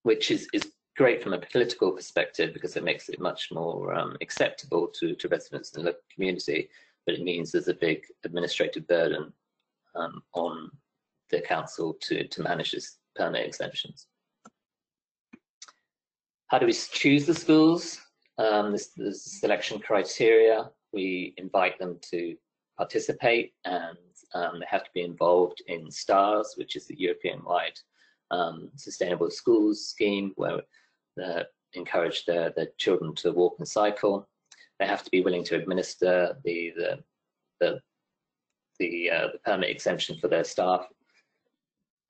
which is, is great from a political perspective because it makes it much more um, acceptable to, to residents in the community but it means there's a big administrative burden um, on the council to, to manage this permit exemptions. How do we choose the schools? Um, this selection criteria. We invite them to participate and um, they have to be involved in STARS, which is the European-wide um, sustainable schools scheme where they encourage their, their children to walk and cycle. They have to be willing to administer the the the the, uh, the permit exemption for their staff.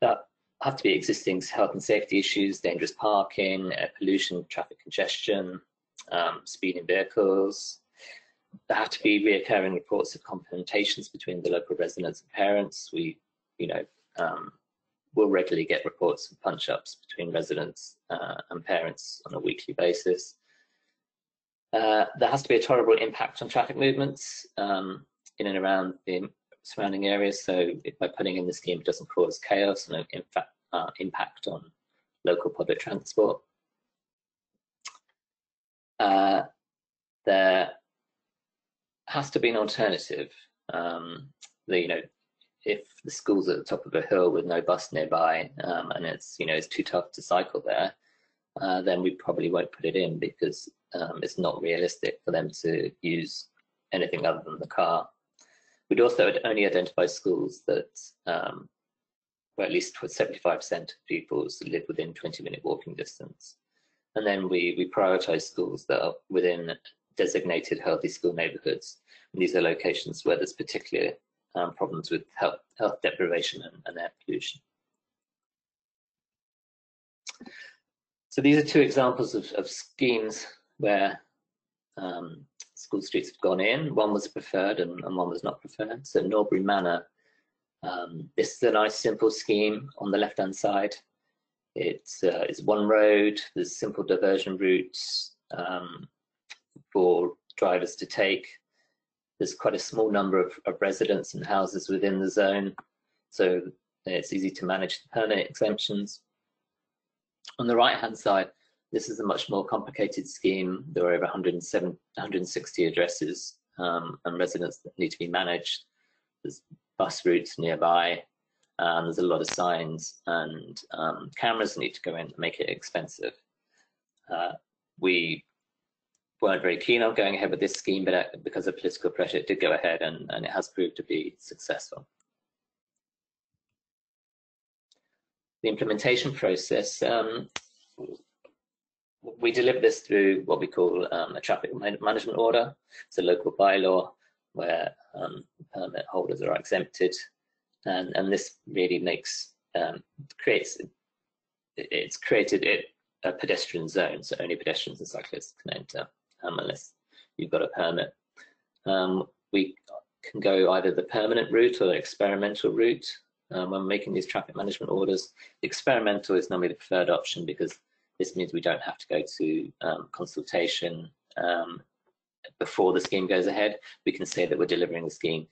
That have to be existing health and safety issues, dangerous parking, air pollution, traffic congestion, um, speeding vehicles. There have to be reoccurring reports of confrontations between the local residents and parents. We, you know, um, will regularly get reports of punch-ups between residents uh, and parents on a weekly basis. Uh, there has to be a tolerable impact on traffic movements um, in and around the surrounding areas. So by putting in the scheme, it doesn't cause chaos and in fact, uh, impact on local public transport. Uh, there has to be an alternative. Um, the, you know, if the school's at the top of a hill with no bus nearby um, and it's you know it's too tough to cycle there, uh, then we probably won't put it in because um, it's not realistic for them to use anything other than the car. We'd also only identify schools that, um, where at least 75% of pupils live within 20 minute walking distance. And then we, we prioritize schools that are within designated healthy school neighborhoods. And these are locations where there's particular um, problems with health, health deprivation and, and air pollution. So these are two examples of, of schemes where um, school streets have gone in. One was preferred and, and one was not preferred. So Norbury Manor, um, this is a nice simple scheme on the left-hand side. It's, uh, it's one road, there's simple diversion routes um, for drivers to take. there's quite a small number of, of residents and houses within the zone, so it's easy to manage the permit exemptions. On the right-hand side, this is a much more complicated scheme. There are over 107, 160 addresses um, and residents that need to be managed. There's bus routes nearby, and there's a lot of signs and um, cameras need to go in to make it expensive. Uh, we weren't very keen on going ahead with this scheme, but uh, because of political pressure, it did go ahead and, and it has proved to be successful. The implementation process, um, we deliver this through what we call um, a traffic management order. It's a local bylaw where um, permit holders are exempted, and and this really makes um, creates it's created it a pedestrian zone, so only pedestrians and cyclists can enter um, unless you've got a permit. Um, we can go either the permanent route or the experimental route um, when making these traffic management orders. The experimental is normally the preferred option because this means we don't have to go to um, consultation um, before the scheme goes ahead. We can say that we're delivering the scheme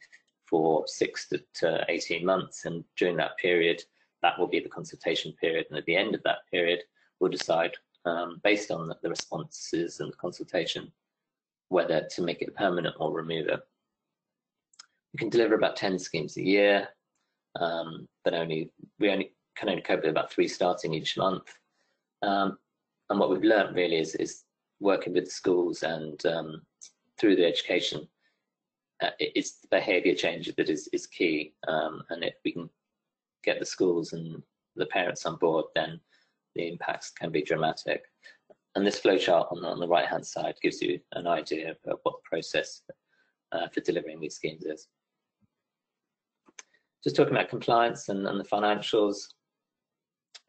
for six to, to 18 months and during that period that will be the consultation period and at the end of that period we'll decide um, based on the, the, responses and the consultation whether to make it permanent or remove it. We can deliver about 10 schemes a year, um, but only we only can only cope with about three starting each month. Um, and what we've learned really is, is working with schools and um, through the education, uh, it's the behaviour change that is, is key. Um, and if we can get the schools and the parents on board, then the impacts can be dramatic. And this flowchart on, on the right hand side gives you an idea of, what the process uh, for delivering these schemes is. Just talking about compliance and, and the financials,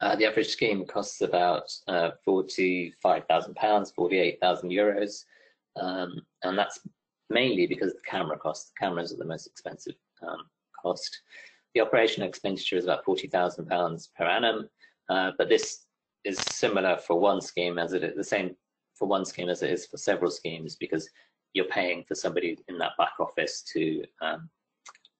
uh, the average scheme costs about uh, £45,000, 48,000 euros, um, and that's mainly because the camera costs. The cameras are the most expensive um, cost. The operational expenditure is about £40,000 per annum, uh, but this is similar for one scheme as it is the same for one scheme as it is for several schemes because you're paying for somebody in that back office to um,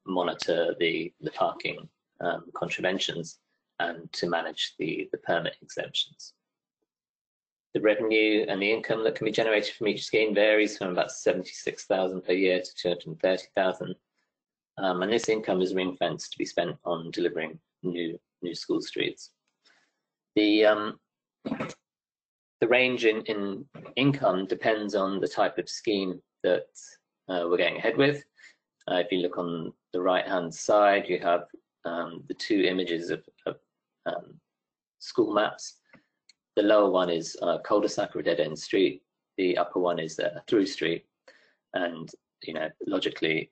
monitor the the parking um, contraventions and to manage the the permit exemptions. The revenue and the income that can be generated from each scheme varies from about 76,000 per year to 230,000. Um, and this income is ring fenced to be spent on delivering new new school streets. The um, the range in, in income depends on the type of scheme that uh, we're going ahead with. Uh, if you look on the right hand side, you have um, the two images of, of um, school maps. The lower one is a cul-de-sac or dead-end street. The upper one is a through street. And, you know, logically,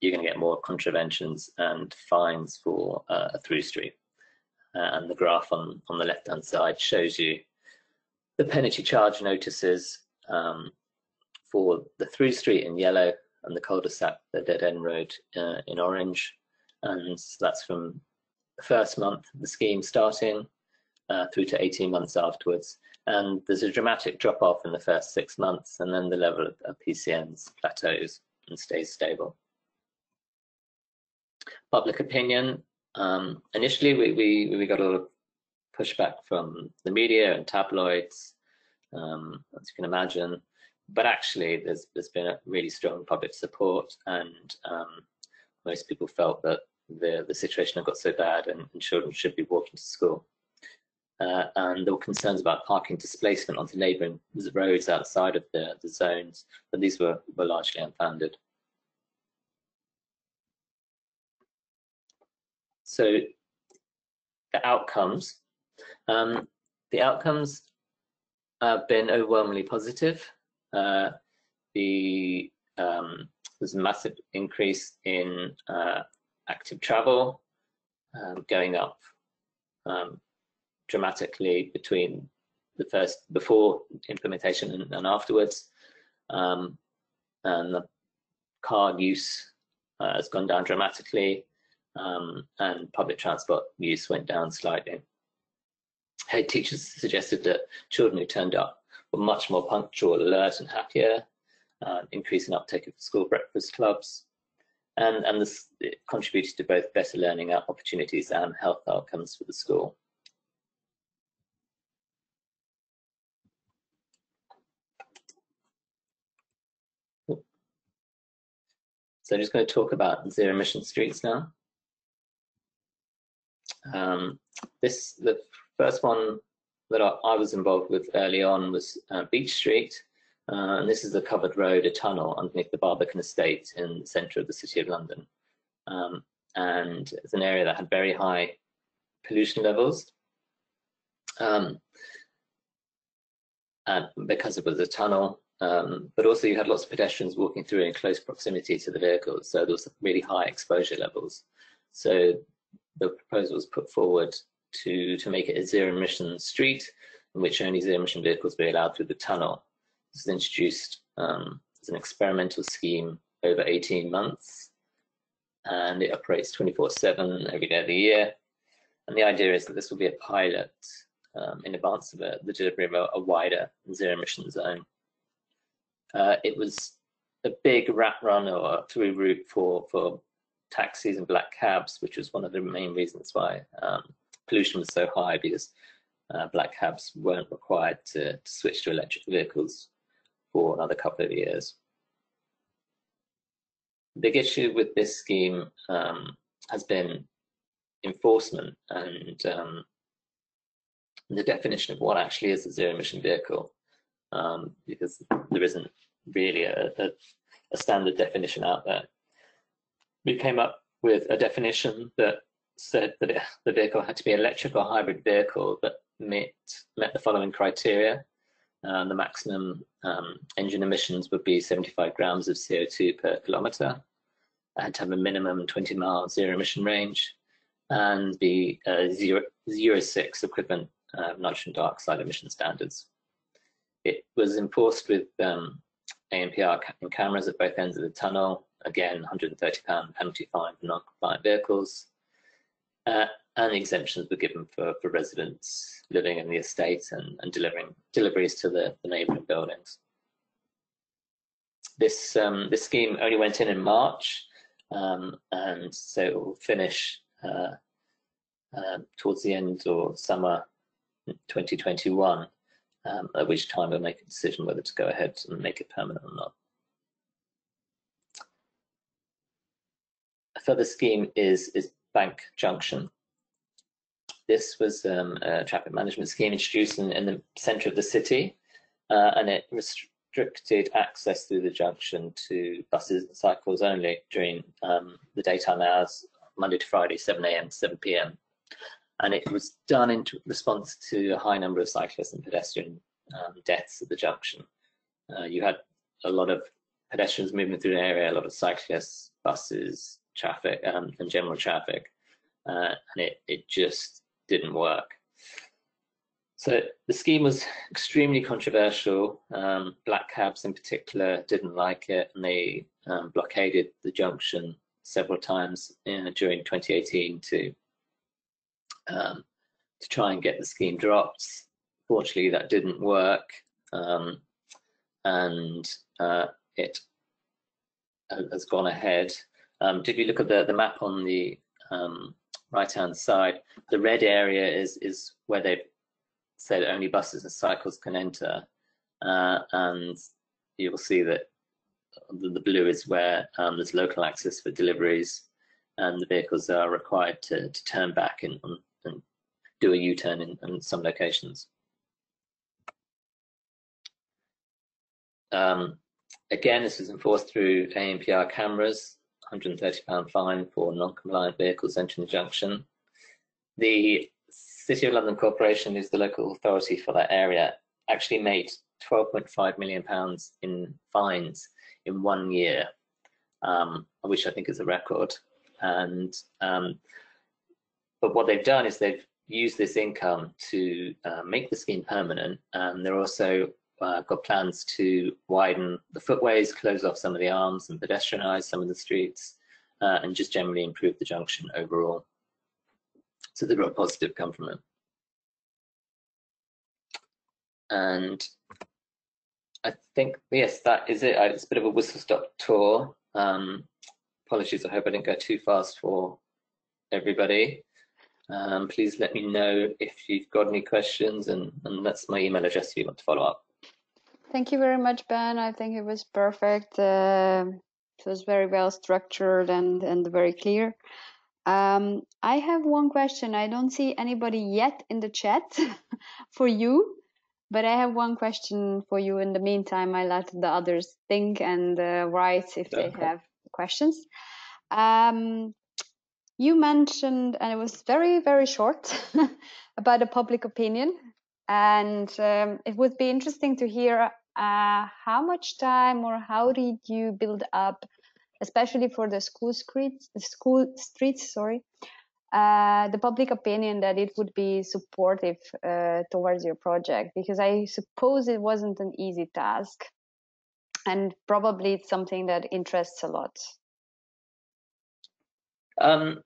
you're going to get more contraventions and fines for uh, a through street. Uh, and the graph on, on the left-hand side shows you the penalty charge notices um, for the through street in yellow and the cul-de-sac, the dead-end road uh, in orange. And that's from first month of the scheme starting uh, through to 18 months afterwards. And there's a dramatic drop-off in the first six months, and then the level of, of PCNs plateaus and stays stable. Public opinion um, initially, we, we, we got a lot of pushback from the media and tabloids, um, as you can imagine. But actually, there's there's been a really strong public support, and um, most people felt that the the situation had got so bad, and, and children should be walking to school. Uh, and there were concerns about parking displacement onto neighbouring roads outside of the, the zones, but these were, were largely unfounded. So the outcomes, um, the outcomes have been overwhelmingly positive. Uh, the um, there's a massive increase in uh, active travel, um, going up um, dramatically between the first before implementation and, and afterwards, um, and the car use uh, has gone down dramatically um, and public transport use went down slightly. Head teachers suggested that children who turned up were much more punctual, alert and happier. uh, increase in uptake of school breakfast clubs, and, and this contributed to both better learning opportunities and health outcomes for the school. So I'm just going to talk about zero emission streets now. Um, this the first one that I, I, was involved with early on was uh, Beech Street, uh, and this is a covered road, a tunnel underneath the Barbican Estate in the centre of the City of London. Um, and it's an area that had very high pollution levels. Um, because it was a tunnel, um, but also you had lots of pedestrians walking through in close proximity to the vehicles, so there was really high exposure levels. So the proposal was put forward to, to make it a zero emission street in which only zero emission vehicles be allowed through the tunnel. This was introduced um, as an experimental scheme over 18 months and it operates 24-7 every day of the year. And the idea is that this will be a pilot um, in advance of a, the delivery of a, a wider zero emission zone. Uh, it was a big rat run or through route for, for taxis and black cabs, which was one of the main reasons why um, pollution was so high because uh, black cabs weren't required to, to switch to electric vehicles for another couple of years. The big issue with this scheme um, has been enforcement and um, the definition of what actually is a zero emission vehicle um, because there isn't really a, a, a, standard definition out there. We came up with a definition that said that it, the vehicle had to be electric or hybrid vehicle that met, met the following criteria. Uh, the maximum um, engine emissions would be 75 grams of CO2 per kilometre. I had to have a minimum 20 mile zero emission range and be uh, zero, zero 06 equivalent uh, nitrogen dioxide emission standards. It was enforced with um, ANPR cameras at both ends of the tunnel. Again, £130 penalty fine for non-compliant vehicles. Uh, and exemptions were given for, for residents living in the estate and, and delivering deliveries to the, the neighbouring buildings. This um, this scheme only went in in March, um, and so it will finish uh, uh, towards the end or summer 2021, um, at which time we'll make a decision whether to go ahead and make it permanent or not. A further scheme is, is Bank Junction. This was um, a traffic management scheme introduced in, in the centre of the city, uh, and it restricted access through the junction to buses and cycles only during um, the daytime hours, Monday to Friday, 7 a.m. to 7 p.m. And it was done in response to a high number of cyclists and pedestrian um, deaths at the junction. Uh, you had a lot of pedestrians moving through the area, a lot of cyclists, buses, traffic, um, and general traffic, uh, and it, it just didn't work. So the scheme was extremely controversial. Um, black cabs in particular didn't like it, and they um, blockaded the junction several times uh, during 2018 to um, to try and get the scheme dropped. Fortunately, that didn't work, um, and uh, it has gone ahead. Um, if you look at the, the map on the um, right-hand side, the red area is is where they've say that only buses and cycles can enter. Uh, and you will see that the, the blue is where um, there's local access for deliveries and the vehicles are required to, to turn back and, and do a U-turn in, in, some locations. Um, again, this is enforced through ANPR cameras, £130 fine for non-compliant vehicles entering the junction. The City of London Corporation is the local authority for that area, actually made 12.5 million pounds in fines in one year, um, which I think is a record. And um, but what they've done is they've used this income to uh, make the scheme permanent. And they're also uh, got plans to widen the footways, close off some of the arms, and pedestrianise some of the streets, uh, and just generally improve the junction overall. So the real positive come from it. And I think yes, that is it. It's a bit of a whistle stop tour. Um, apologies. I hope I didn't go too fast for everybody. Um, please let me know if you've got any questions, and, and that's my email address if you want to follow up. Thank you very much, Ben. I think it was perfect. Uh, it was very well structured and, and very clear. Um, I have one question. I don't see anybody yet in the chat <laughs> for you, but I have one question for you. In the meantime, I let the others think and uh, write if they have questions. Um, you mentioned, and it was very, very short, <laughs> about the public opinion. And um, it would be interesting to hear uh, how much time or how did you build up, especially for the school streets, school streets, sorry, uh, the public opinion that it would be supportive uh, towards your project? Because I suppose it wasn't an easy task, and probably it's something that interests a lot. Um,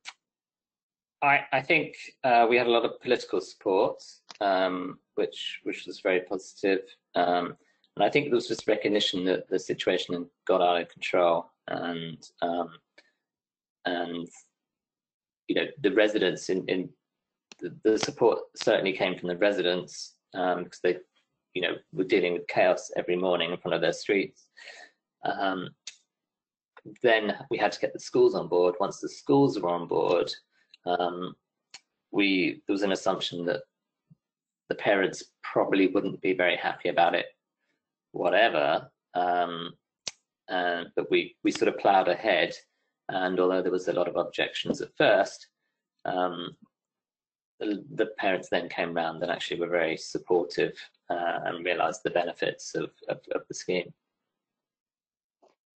I, I, think uh, we had a lot of political support, um, which which was very positive. Um, and I think there was just recognition that the situation had got out of control, and um, and you know the residents in in the, the support certainly came from the residents um, because they you know were dealing with chaos every morning in front of their streets. Um, then we had to get the schools on board. Once the schools were on board, um, we there was an assumption that the parents probably wouldn't be very happy about it whatever. Um, and, but we, we sort of plowed ahead. And although there was a lot of objections at first, um, the, the, parents then came round and actually were very supportive uh, and realized the benefits of, of, of the scheme.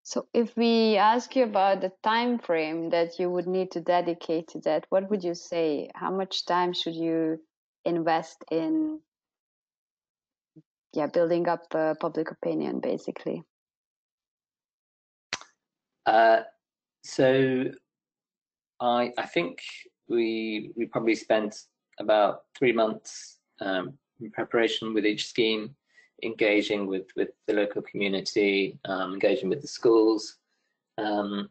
So if we ask you about the time frame that you would need to dedicate to that, what would you say? How much time should you invest in yeah building up uh, public opinion basically. Uh, so i i think we we probably spent about three months um, in preparation with each scheme engaging with with the local community um, engaging with the schools. Um,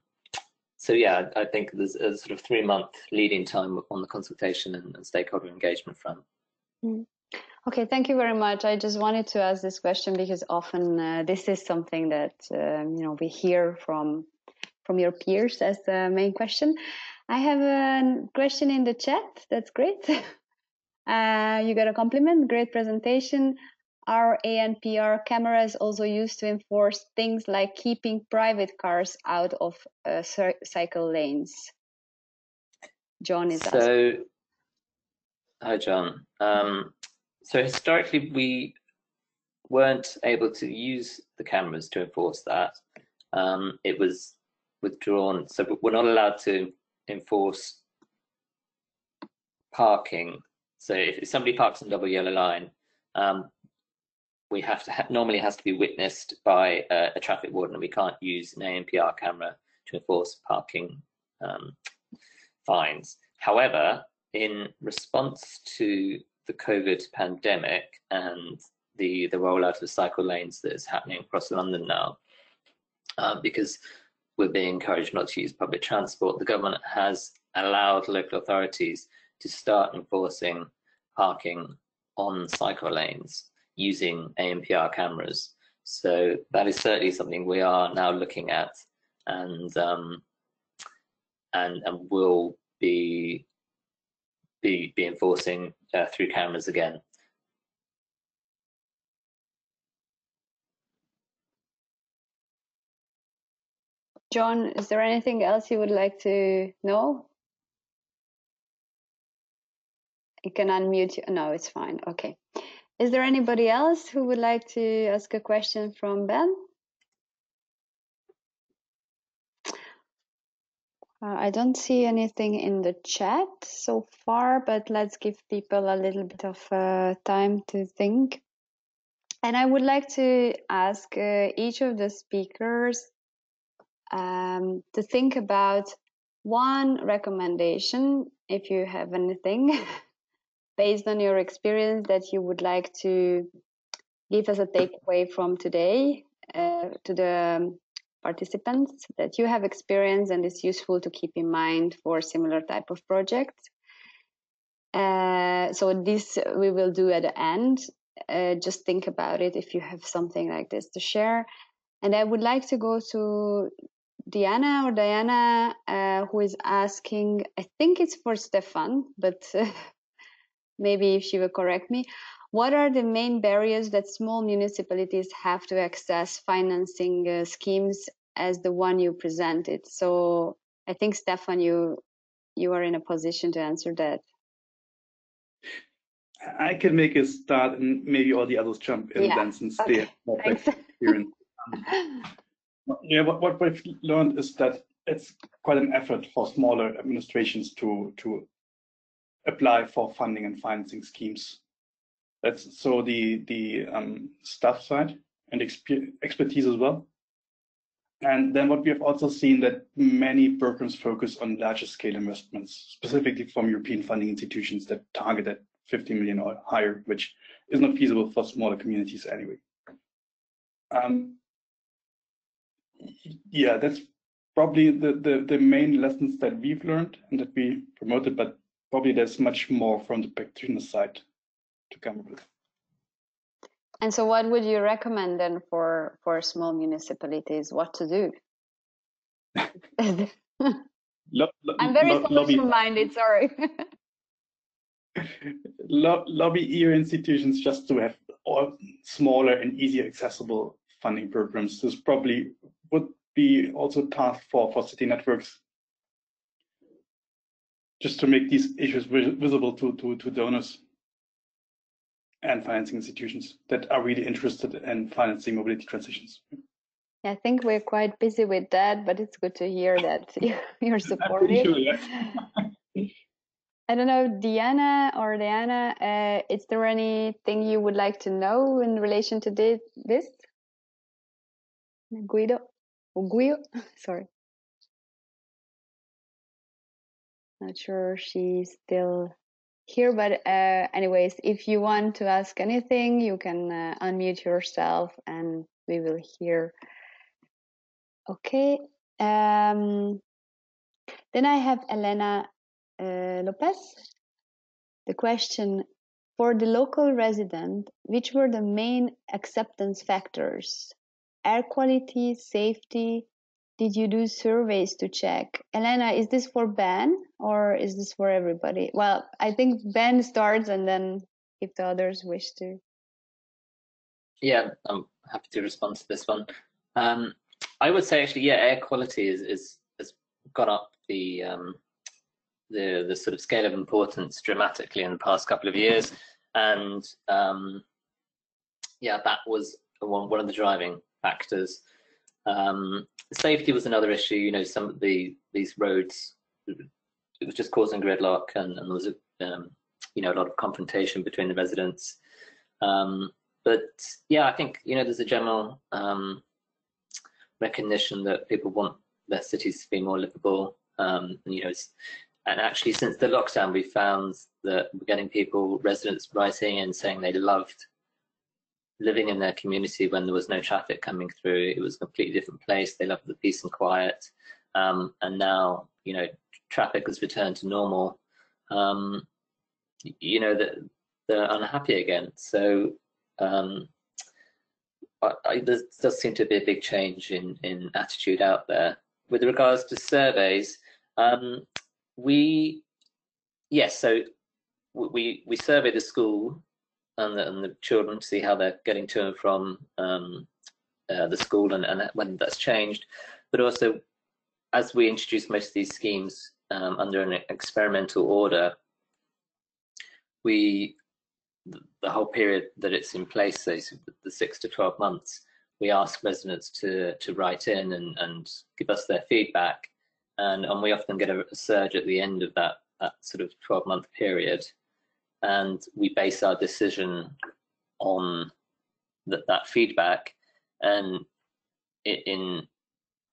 so yeah i think there's a sort of three month leading time on the consultation and, and stakeholder engagement front. Mm. Okay, thank you very much. I just wanted to ask this question because often uh, this is something that um, you know we hear from from your peers as the main question. I have a question in the chat. That's great. <laughs> Uh, you got a compliment. Great presentation. Are ANPR cameras also used to enforce things like keeping private cars out of uh, cycle lanes? John is so, asking. Hi, John. Um, so historically we weren't able to use the cameras to enforce that. Um, it was withdrawn, so we're not allowed to enforce parking. So if somebody parks on double yellow line, um, we have to ha normally has to be witnessed by a, a, traffic warden, and we can't use an ANPR camera to enforce parking um, fines. However, in response to the COVID pandemic and the, the rollout of cycle lanes that is happening across London now, uh, because we're being encouraged not to use public transport, the government has allowed local authorities to start enforcing parking on cycle lanes using ANPR cameras. So that is certainly something we are now looking at and um, and and will be be, be enforcing uh, through cameras again. John, is there anything else you would like to know? You can unmute. You. No, it's fine. Okay. Is there anybody else who would like to ask a question from Ben? Uh, I don't see anything in the chat so far, but let's give people a little bit of uh, time to think. And I would like to ask uh, each of the speakers um, to think about one recommendation, if you have anything, <laughs> based on your experience that you would like to give us a takeaway from today uh, to the participants that you have experience and is useful to keep in mind for similar type of projects. Uh, so this we will do at the end. Uh, just think about it if you have something like this to share. And I would like to go to Diana or Diana, uh, who is asking, I think it's for Stefan, but <laughs> maybe if she will correct me. What are the main barriers that small municipalities have to access financing uh, schemes as the one you presented? So I think Stefan, you you are in a position to answer that. I can make a start and maybe all the others jump in Yeah, then since okay, they have experience. <laughs> Yeah, what, what we've learned is that it's quite an effort for smaller administrations to to apply for funding and financing schemes. That's so the the um, staff side and expe- expertise as well. And then what we have also seen that many programs focus on larger scale investments, specifically from European funding institutions that target at 50 million or higher, which is not feasible for smaller communities anyway. Um, yeah, that's probably the, the, the main lessons that we've learned and that we promoted, but probably there's much more from the practitioner side to come with. And so, what would you recommend then for for small municipalities? What to do? Lo- lo- I'm very lo- solution-minded. Sorry. <laughs> lo- lobby EU institutions just to have all smaller and easier accessible funding programs. This probably would be also task for, for city networks just to make these issues visible to, to, to donors and financing institutions that are really interested in financing mobility transitions. I think we're quite busy with that, but it's good to hear that <laughs> you're <laughs> pretty sure, yeah. <laughs> I don't know, Diana or Diana, uh, is there anything you would like to know in relation to this? Guido? Guido? Sorry. Not sure she's still here, but uh, anyways, if you want to ask anything, you can uh, unmute yourself and we will hear. Okay. Um, then I have Elena uh, Lopez. The question for the local resident, which were the main acceptance factors? Air quality, safety? Did you do surveys to check? Elena, is this for Ben or is this for everybody? Well, I think Ben starts and then if the others wish to. Yeah, I'm happy to respond to this one. Um, I would say actually, yeah, air quality is, is has gone up the um, the the sort of scale of importance dramatically in the past couple of years, and um, yeah, that was one one of the driving factors. Um, safety was another issue. You know, some of the these roads it was just causing gridlock, and, and there was a um, you know a lot of confrontation between the residents. Um, but yeah, I think you know there's a general um, recognition that people want their cities to be more livable. Um, and, you know, and actually since the lockdown, we found that we're getting people, residents writing and saying they loved living in their community when there was no traffic coming through. It was a completely different place. They loved the peace and quiet. Um, and now, you know, traffic has returned to normal. Um, you know, that they're unhappy again. So um, I, I, there does seem to be a big change in, in attitude out there. With regards to surveys, um, we, yes, so we, we survey the school and the, and the children to see how they're getting to and from um, uh, the school and, and when that's changed. But also, as we introduce most of these schemes um, under an experimental order, we the whole period that it's in place, the six to 12 months, we ask residents to, to write in and, and give us their feedback. And, and we often get a, a surge at the end of that, that sort of 12 month period. And we base our decision on that, that feedback. And it, in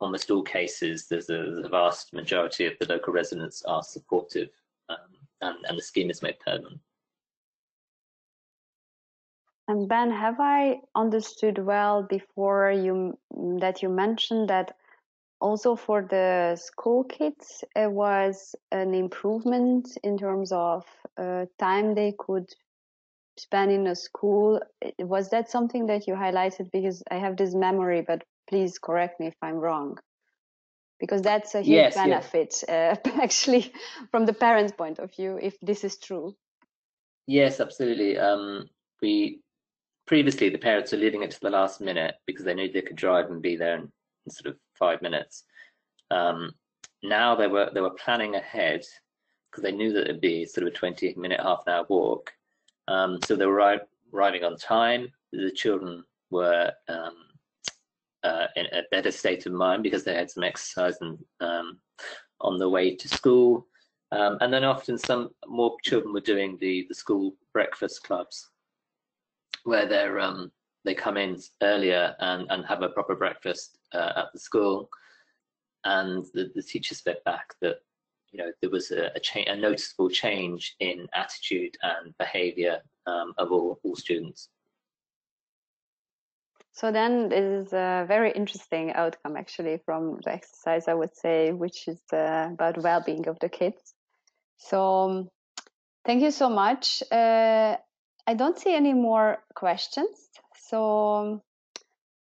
almost all cases, there's a, vast majority of the local residents are supportive um, and, and the scheme is made permanent. And Ben, have I understood well before you that you mentioned that also for the school kids it was an improvement in terms of uh, time they could spend in a school? Was that something that you highlighted? Because I have this memory, but please correct me if I'm wrong. Because that's a huge Yes, yes. benefit, uh, <laughs> actually, from the parents' point of view, if this is true. Yes, absolutely. Um, we previously the parents were leaving it to the last minute because they knew they could drive and be there in sort of five minutes. Um, now they were they were planning ahead because they knew that it'd be sort of a 20 minute, half an hour walk. Um, so they were arri- arriving on time. The children were um, uh, in a better state of mind because they had some exercise and um, on the way to school. Um, and then often some more children were doing the, the school breakfast clubs where they're um, they come in earlier and, and have a proper breakfast uh, at the school. And the, the teachers fed back that you know there was a, a, a noticeable change in attitude and behavior um, of all, all students. So then this is a very interesting outcome actually from the exercise, I would say, which is uh, about well-being of the kids. So um, thank you so much. Uh, I don't see any more questions. So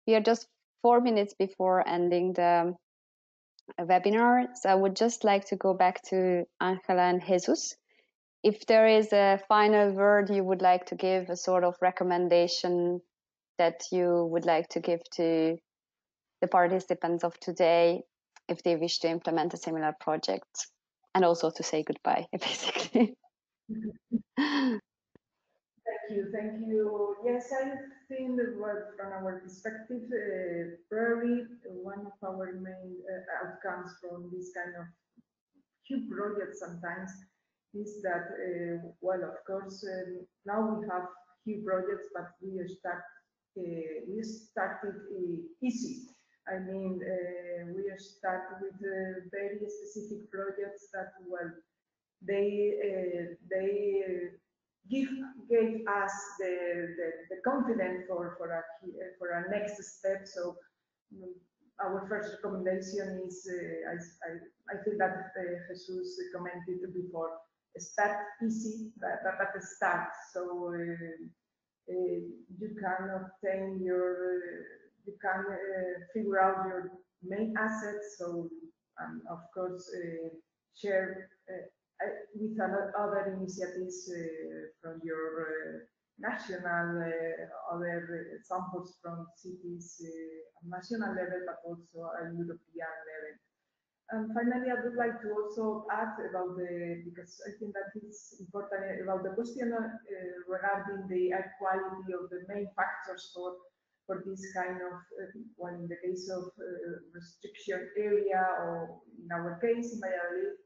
we are just four minutes before ending the webinar. So I would just like to go back to Angela and Jesus. If there is a final word you would like to give, a sort of recommendation that you would like to give to the participants of today if they wish to implement a similar project and also to say goodbye, <laughs> basically. <laughs> Thank you, thank you. Yes, I think that what, from our perspective, uh, probably one of our main uh, outcomes from this kind of huge projects sometimes is that, uh, well, of course, um, now we have huge projects, but we start uh, we started uh, easy. I mean, uh, we start with very specific projects that, well, they they give gave us the, the, the confidence for for a for a next step. So um, our first recommendation is uh, I, I, I that uh, Jesus commented before start easy but, but start so uh, you can obtain your you can figure out your main assets so and of course share with other initiatives uh, from your uh, national, uh, other samples from cities national level, but also a European level. And finally, I would like to also add about the, because I think that it's important about the question uh, regarding the air quality of the main factors for for this kind of, uh, well, in the case of uh, restriction area, or in our case, in Valladolid,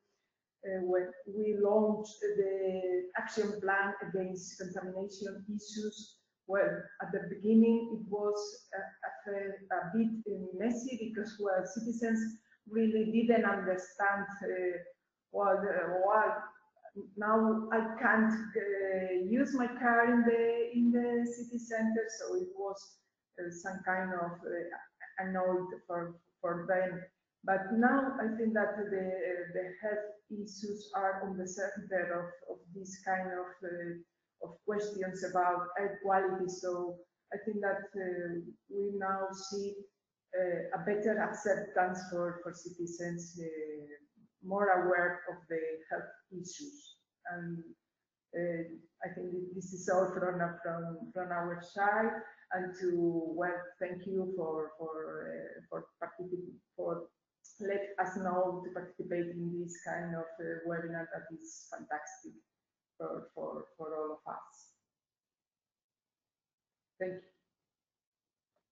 when we launched the action plan against contamination issues. Well, at the beginning it was a, a, a bit messy because well, citizens really didn't understand uh, uh, well, now I can't uh, use my car in the in the city center, so it was uh, some kind of uh, annoyed for for them. But now I think that the the health issues are on the center of, of this kind of uh, of questions about air quality. So I think that uh, we now see uh, a better acceptance for, for citizens, uh, more aware of the health issues. And uh, I think this is all from, from, from our side. And to, well, thank you for, for, uh, for participating, for let us know to participate in this kind of uh, webinar that is fantastic for, for, for all of us. Thank you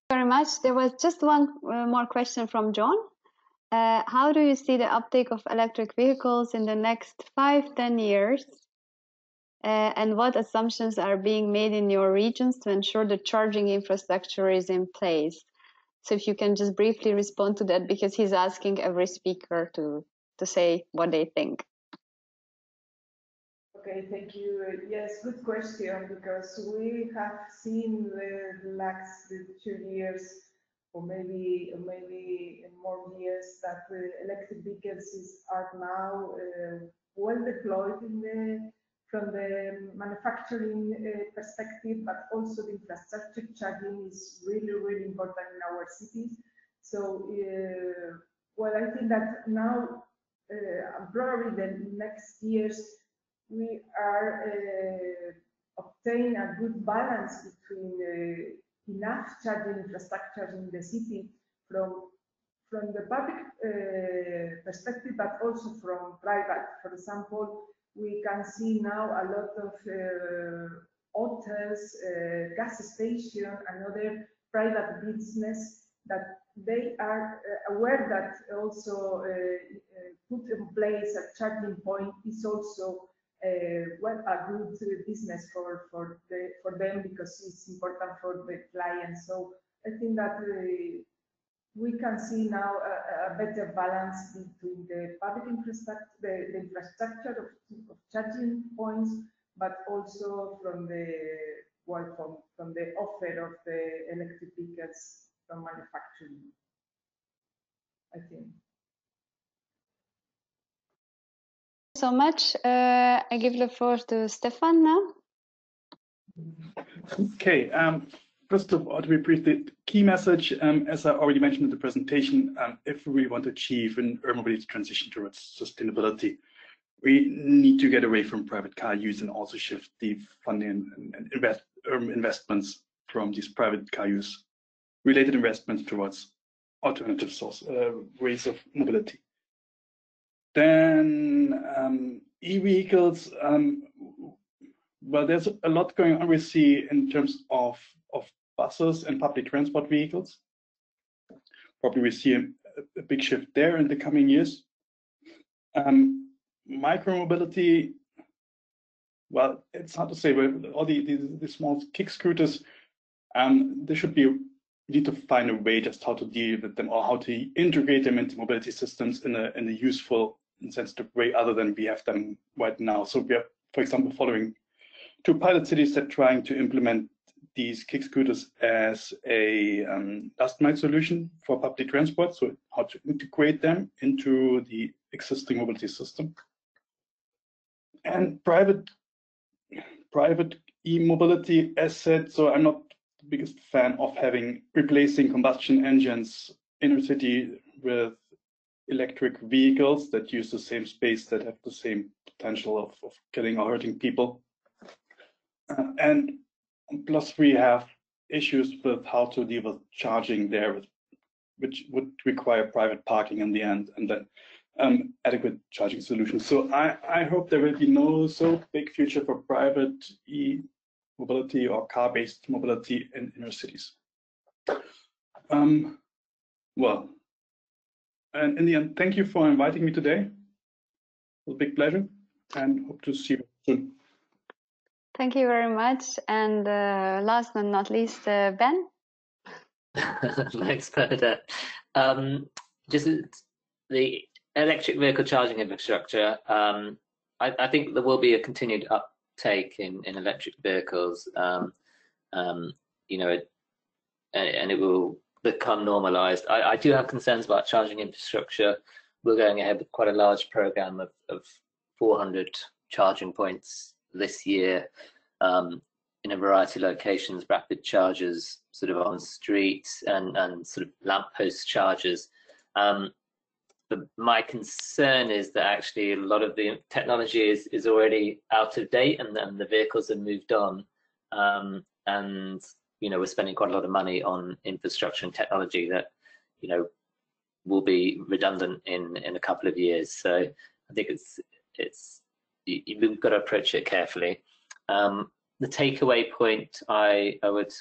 very much. There was just one uh, more question from John. Uh, how do you see the uptake of electric vehicles in the next five, ten years? Uh, and what assumptions are being made in your regions to ensure the charging infrastructure is in place? So if you can just briefly respond to that, because he's asking every speaker to, to say what they think. Okay, thank you. Uh, yes, good question, because we have seen the last two years, or maybe maybe more years, that the electric vehicles are now uh, well deployed in the from the manufacturing uh, perspective, but also the infrastructure charging is really, really important in our cities. So, uh, well, I think that now, uh, probably the next years, we are obtain a good balance between enough charging infrastructure in the city from from the public uh, perspective, but also from private. For example, we can see now a lot of uh, hotels, uh, gas station, and other private business that they are uh, aware that also uh, uh, put in place a charging point is also uh, well a good business for for the for them because it's important for the clients. So I think that we can see now a, a, better balance between the public infrastructure, the, the infrastructure of, of, charging points, but also from the well, from, from the offer of the electric vehicles from manufacturing. I think. So much. Uh, I give the floor to Stefan now. Okay. Um, First of all, to be brief, the key message, um, as I already mentioned in the presentation, um, if we want to achieve an urban mobility transition towards sustainability, we need to get away from private car use and also shift the funding and invest, urban investments from these private car use related investments towards alternative source uh, ways of mobility. Then um, e-vehicles, um, well, there's a lot going on we see in terms of, of buses and public transport vehicles. Probably we see a, a big shift there in the coming years. Um, micromobility, well, it's hard to say, but all the, the, the small kick scooters, um, there should be, we need to find a way just how to deal with them or how to integrate them into mobility systems in a, in a useful and sensitive way other than we have them right now. So we are, for example, following two pilot cities that are trying to implement these kick scooters as a um, last mile solution for public transport, so how to integrate them into the existing mobility system. And private private e-mobility asset, so I'm not the biggest fan of having replacing combustion engines in a city with electric vehicles that use the same space that have the same potential of, of killing or hurting people. Uh, and plus we have issues with how to deal with charging there, which would require private parking in the end, and then um, adequate charging solutions. So I, I hope there will be no so big future for private e-mobility or car-based mobility in inner cities. Um, well, and in the end, thank you for inviting me today. It was a big pleasure and hope to see you soon. Thank you very much. And uh, last but not least, uh, Ben. <laughs> Thanks, Bernadette. Um, just the electric vehicle charging infrastructure. Um, I, I, think there will be a continued uptake in, in electric vehicles. Um, um you know, it, and it will become normalized. I, I, do have concerns about charging infrastructure. We're going ahead with quite a large program of, of 400 charging points this year um, in a variety of locations, rapid chargers sort of on streets and, and sort of lamppost chargers. Um, but my concern is that actually a lot of the technology is, is already out of date and, and the vehicles have moved on. Um, and, you know, we're spending quite a lot of money on infrastructure and technology that, you know, will be redundant in, in a couple of years. So I think it's, it's you, have got to approach it carefully. Um, the takeaway point I, I would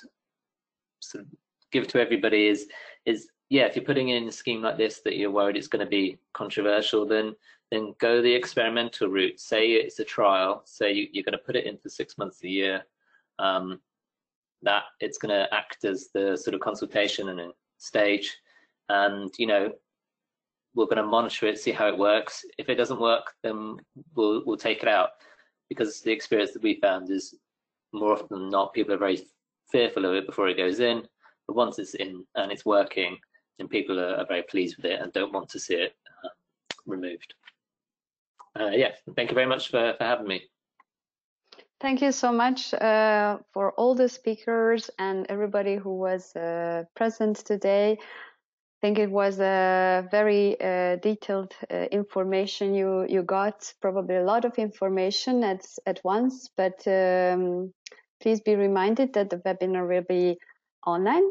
sort of give to everybody is is yeah, if you're putting in a scheme like this that you're worried it's going to be controversial, then then go the experimental route. Say it's a trial. Say you, are going to put it in for six months a year. Um, that it's going to act as the sort of consultation and stage, and you know we're going to monitor it, see how it works. If it doesn't work, then we'll we'll take it out. because the experience that we found is more often than not, people are very fearful of it before it goes in, but once it's in and it's working, then people are, are very pleased with it and don't want to see it uh, removed. Uh, yeah, thank you very much for, for having me. Thank you so much uh, for all the speakers and everybody who was uh, present today. I think it was a very uh, detailed uh, information you you got. Probably a lot of information at at once, but um, please be reminded that the webinar will be online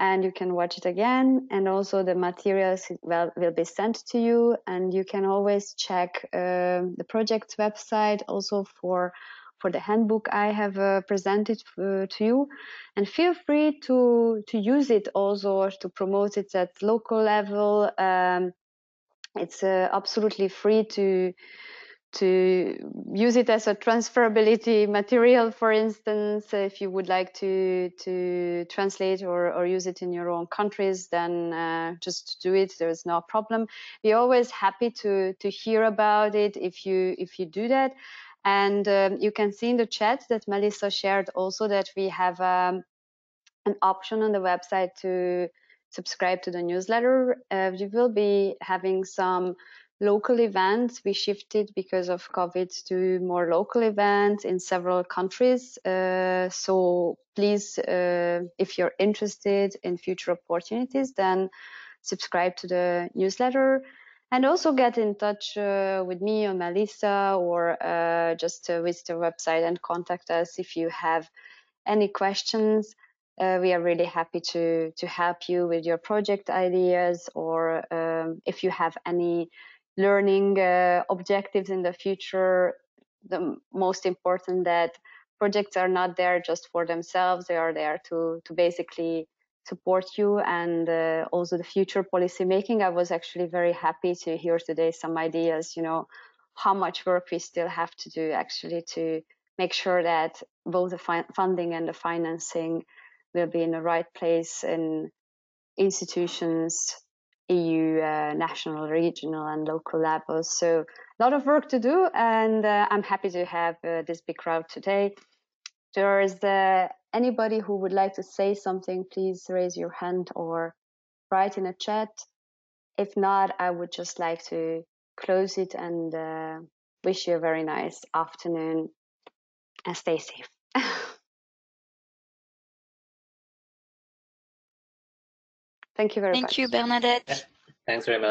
and you can watch it again. And also the materials will, will be sent to you, and you can always check um, the project's website also for for the handbook I have uh, presented uh, to you. And feel free to, to use it also to promote it at local level. Um, it's uh, absolutely free to to use it as a transferability <laughs> material, for instance, if you would like to to translate or, or use it in your own countries, then uh, just do it. There is no problem. We're always happy to to hear about it if you if you do that. And um, you can see in the chat that Melissa shared also that we have um, an option on the website to subscribe to the newsletter. Uh, we will be having some local events. We shifted because of COVID to more local events in several countries. Uh, so please, uh, if you're interested in future opportunities, then subscribe to the newsletter and also get in touch uh, with me or Melissa or uh, just uh, visit the website and contact us if you have any questions. Uh, we are really happy to to help you with your project ideas or um, if you have any learning uh, objectives in the future. The most important that projects are not there just for themselves; they are there to to basically support you and uh, also the future policy making. I was actually very happy to hear today some ideas, you know, how much work we still have to do actually to make sure that both the funding and the financing will be in the right place in institutions, EU, uh, national, regional, and local levels. So a lot of work to do, and uh, I'm happy to have uh, this big crowd today. There is uh, anybody who would like to say something, please raise your hand or write in a chat. If not, I would just like to close it and uh, wish you a very nice afternoon and stay safe. <laughs> Thank you very Thank much. Thank you, Bernadette. Thanks very much.